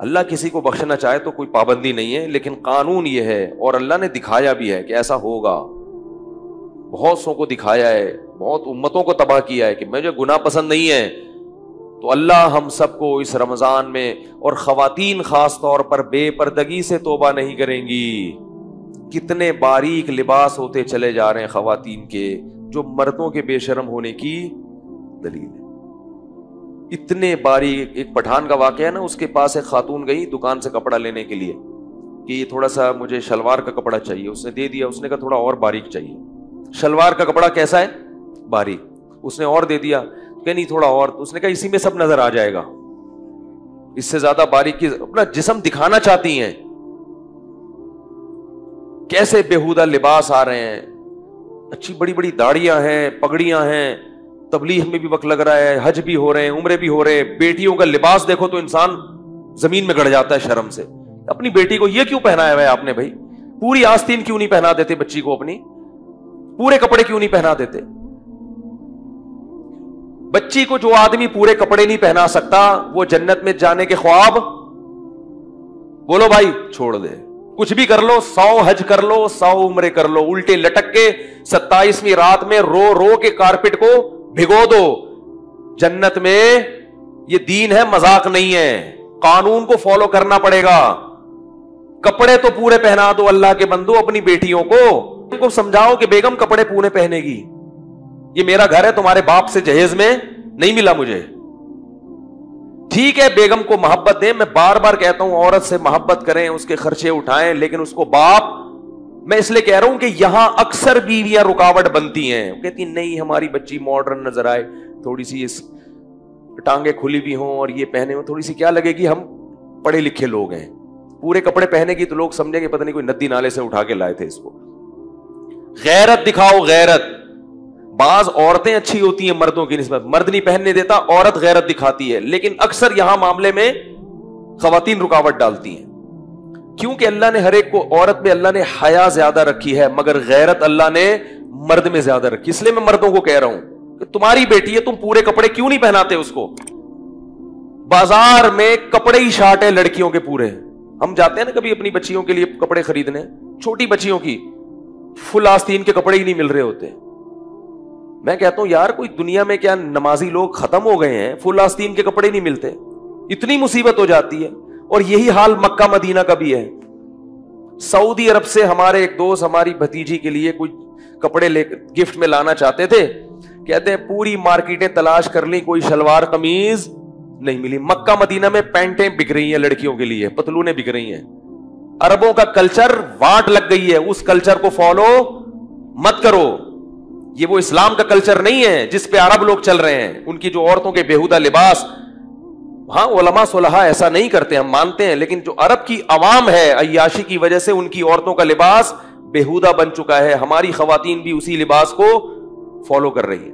अल्लाह किसी को बख्शना चाहे तो कोई पाबंदी नहीं है, लेकिन कानून यह है, और अल्लाह ने दिखाया भी है कि ऐसा होगा। बहुत सौ को दिखाया है, बहुत उम्मतों को तबाह किया है कि मुझे गुनाह पसंद नहीं है तो अल्लाह हम सबको इस रमज़ान में और ख़वातीन ख़ास तौर पर बेपर्दगी से तोबा नहीं करेंगी। कितने बारीक लिबास होते चले जा रहे हैं ख़वातीन के जो मर्दों के बेशरम होने की दलील है। इतने बारीक एक पठान का वाक़ है ना, उसके पास एक खातून गई दुकान से कपड़ा लेने के लिए कि थोड़ा सा मुझे शलवार का कपड़ा चाहिए। उसने दे दिया, उसने कहा थोड़ा और बारीक चाहिए। शलवार का कपड़ा कैसा है? बारीक। उसने और दे दिया कि नहीं, थोड़ा और। तो उसने कहा, इसी में सब नज़र आ जाएगा। इससे ज़्यादा बारीक की अपना जिसम दिखाना चाहती हैं। कैसे बेहुदा लिबास आ रहे हैं? अच्छी बड़ी बड़ी दाढ़ियाँ हैं, पगड़ियाँ हैं, तबलीग में भी वक्त लग रहा है, हज भी हो रहे हैं, उम्र भी हो रहे हैं, बेटियों का लिबास देखो तो इंसान ज़मीन में गड़ जाता है शर्म से। अपनी बेटी को यह क्यों पहनाया हुआ है आपने भाई? पूरी आस्तीन क्यों नहीं पहना देते बच्ची को अपनी? पूरे कपड़े क्यों नहीं पहना देते? बच्ची को जो आदमी पूरे कपड़े नहीं पहना सकता, वो जन्नत में जाने के ख्वाब? बोलो भाई, छोड़ दे। कुछ भी कर लो, सौ हज कर लो, सौ उम्र कर लो, उल्टे लटक के सत्ताईसवीं रात में रो रो के कारपेट को भिगो दो। जन्नत में ये दीन है, मज़ाक नहीं है। कानून को फॉलो करना पड़ेगा। कपड़े तो पूरे पहना दो अल्लाह के बंदो, अपनी बेटियों को। उनको समझाओ कि बेगम कपड़े पूरे पहनेगी। ये मेरा घर है, तुम्हारे बाप से जहेज में नहीं मिला मुझे। ठीक है, बेगम को मोहब्बत दें। मैं बार बार कहता हूँ, औरत से मोहब्बत करें, उसके खर्चे उठाएँ, लेकिन उसको बाप, मैं इसलिए कह रहा हूँ कि यहाँ अक्सर बीवियाँ रुकावट बनती हैं। कहती नहीं, हमारी बच्ची मॉडर्न नज़र आए, थोड़ी सी इस टांगे खुली भी हों और ये पहने हो, थोड़ी सी क्या लगेगी, हम पढ़े लिखे लोग हैं। पूरे कपड़े पहनेगी तो लोग समझेंगे, पता नहीं कोई नदी नाले से उठा के लाए थे इसको। गैरत दिखाओ, गैरत। बाज औरतें अच्छी होती हैं मर्दों की निस्बत। मर्द नहीं पहनने देता, औरत गैरत दिखाती है। लेकिन अक्सर यहाँ मामले में खातन रुकावट डालती हैं। क्योंकि अल्लाह ने हर एक को, औरत में अल्लाह ने हया ज़्यादा रखी है, मगर गैरत अल्लाह ने मर्द में ज़्यादा रखी। इसलिए मैं मर्दों को कह रहा हूँ कि तुम्हारी बेटी है, तुम पूरे कपड़े क्यों नहीं पहनाते उसको? बाज़ार में कपड़े ही शार्ट है, लड़कियों के पूरे हम जाते हैं ना कभी अपनी बच्चियों के लिए कपड़े खरीदने? छोटी बच्चियों की फुल आस्तीन के कपड़े ही नहीं मिल रहे होते। मैं कहता हूँ, यार, कोई दुनिया में क्या नमाजी लोग खत्म हो गए हैं? फुल आस्तीन के कपड़े नहीं मिलते। इतनी मुसीबत हो जाती है। और यही हाल मक्का, मदीना का भी है। सऊदी अरब से हमारे एक दोस्त, हमारी भतीजी के लिए कुछ कपड़े ले, गिफ्ट में लाना चाहते थे। कहते हैं, पूरी मार्केटें तलाश कर ली, कोई शलवार कमीज नहीं मिली। मक्का, मदीना में पैंटें बिक रही हैं लड़कियों के लिए, पतलूने बिक रही हैं। अरबों का कल्चर वाट लग गई है। उस कल्चर को फॉलो मत करो। ये वो इस्लाम का कल्चर नहीं है जिस पे अरब लोग चल रहे हैं। उनकी जो औरतों के बेहुदा लिबास हाँ ओलमा सोलहा ऐसा नहीं करते, हम मानते हैं, लेकिन जो अरब की अवाम है अयाशी की वजह से उनकी औरतों का लिबास बेहुदा बन चुका है। हमारी खातन भी उसी लिबास को फॉलो कर रही है।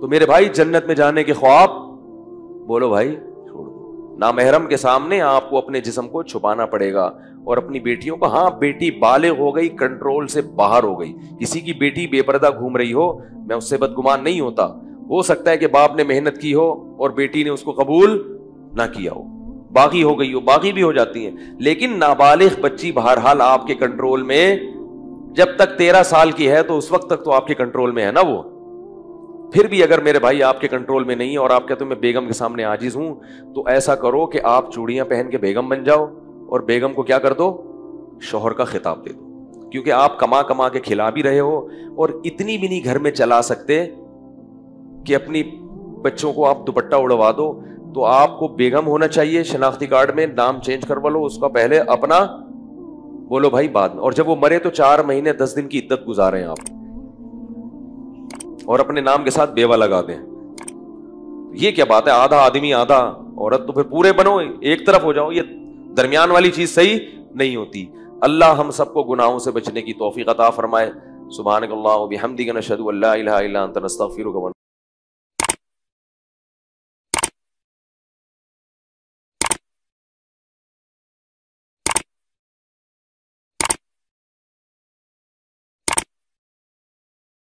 तो मेरे भाई, जन्नत में जाने के ख्वाब, बोलो भाई, छोड़ दो। ना महरम के सामने आपको अपने जिसम को छुपाना पड़ेगा। और अपनी बेटियों को हाँ बेटी बाले हो गई कंट्रोल से बाहर हो गई। किसी की बेटी बेपर्दा घूम रही हो, मैं उससे बदगुमान नहीं होता। हो सकता है कि बाप ने मेहनत की हो और बेटी ने उसको कबूल ना किया हो। बाकी हो गई हो, बाकी भी हो जाती है। लेकिन नाबालिग बच्ची बहरहाल आपके कंट्रोल में, जब तक तेरह साल की है तो उस वक्त तक तो आपके कंट्रोल में है ना वो? फिर भी अगर मेरे भाई आपके कंट्रोल में नहीं है और आप कहते हो, मैं बेगम के सामने आजिज हूँ तो ऐसा करो कि आप चूड़ियाँ पहन के बेगम बन जाओ। और बेगम को क्या कर दो? शोहर का खिताब दे दो। क्योंकि आप कमा कमा के खिला भी रहे हो और इतनी भी नहीं घर में चला सकते कि अपनी बच्चों को आप दुपट्टा उड़वा दो तो आपको बेगम होना चाहिए शनाख्ती कार्ड में, नाम चेंज करवा लो, उसका पहले अपना, बोलो भाई बाद में। और जब वो मरे तो चार महीने, दस दिन की इद्दत गुजारे आप। और अपने नाम के साथ बेवा लगा दें। ये क्या बात है? आधा आदमी, आधा औरत तो फिर पूरे बनो, एक तरफ़ हो जाओ, ये दरमियान वाली चीज़ सही नहीं होती। अल्लाह हम सबको गुनाहों से बचने की तोफ़ी अता फरमाए। सुबह नशहदु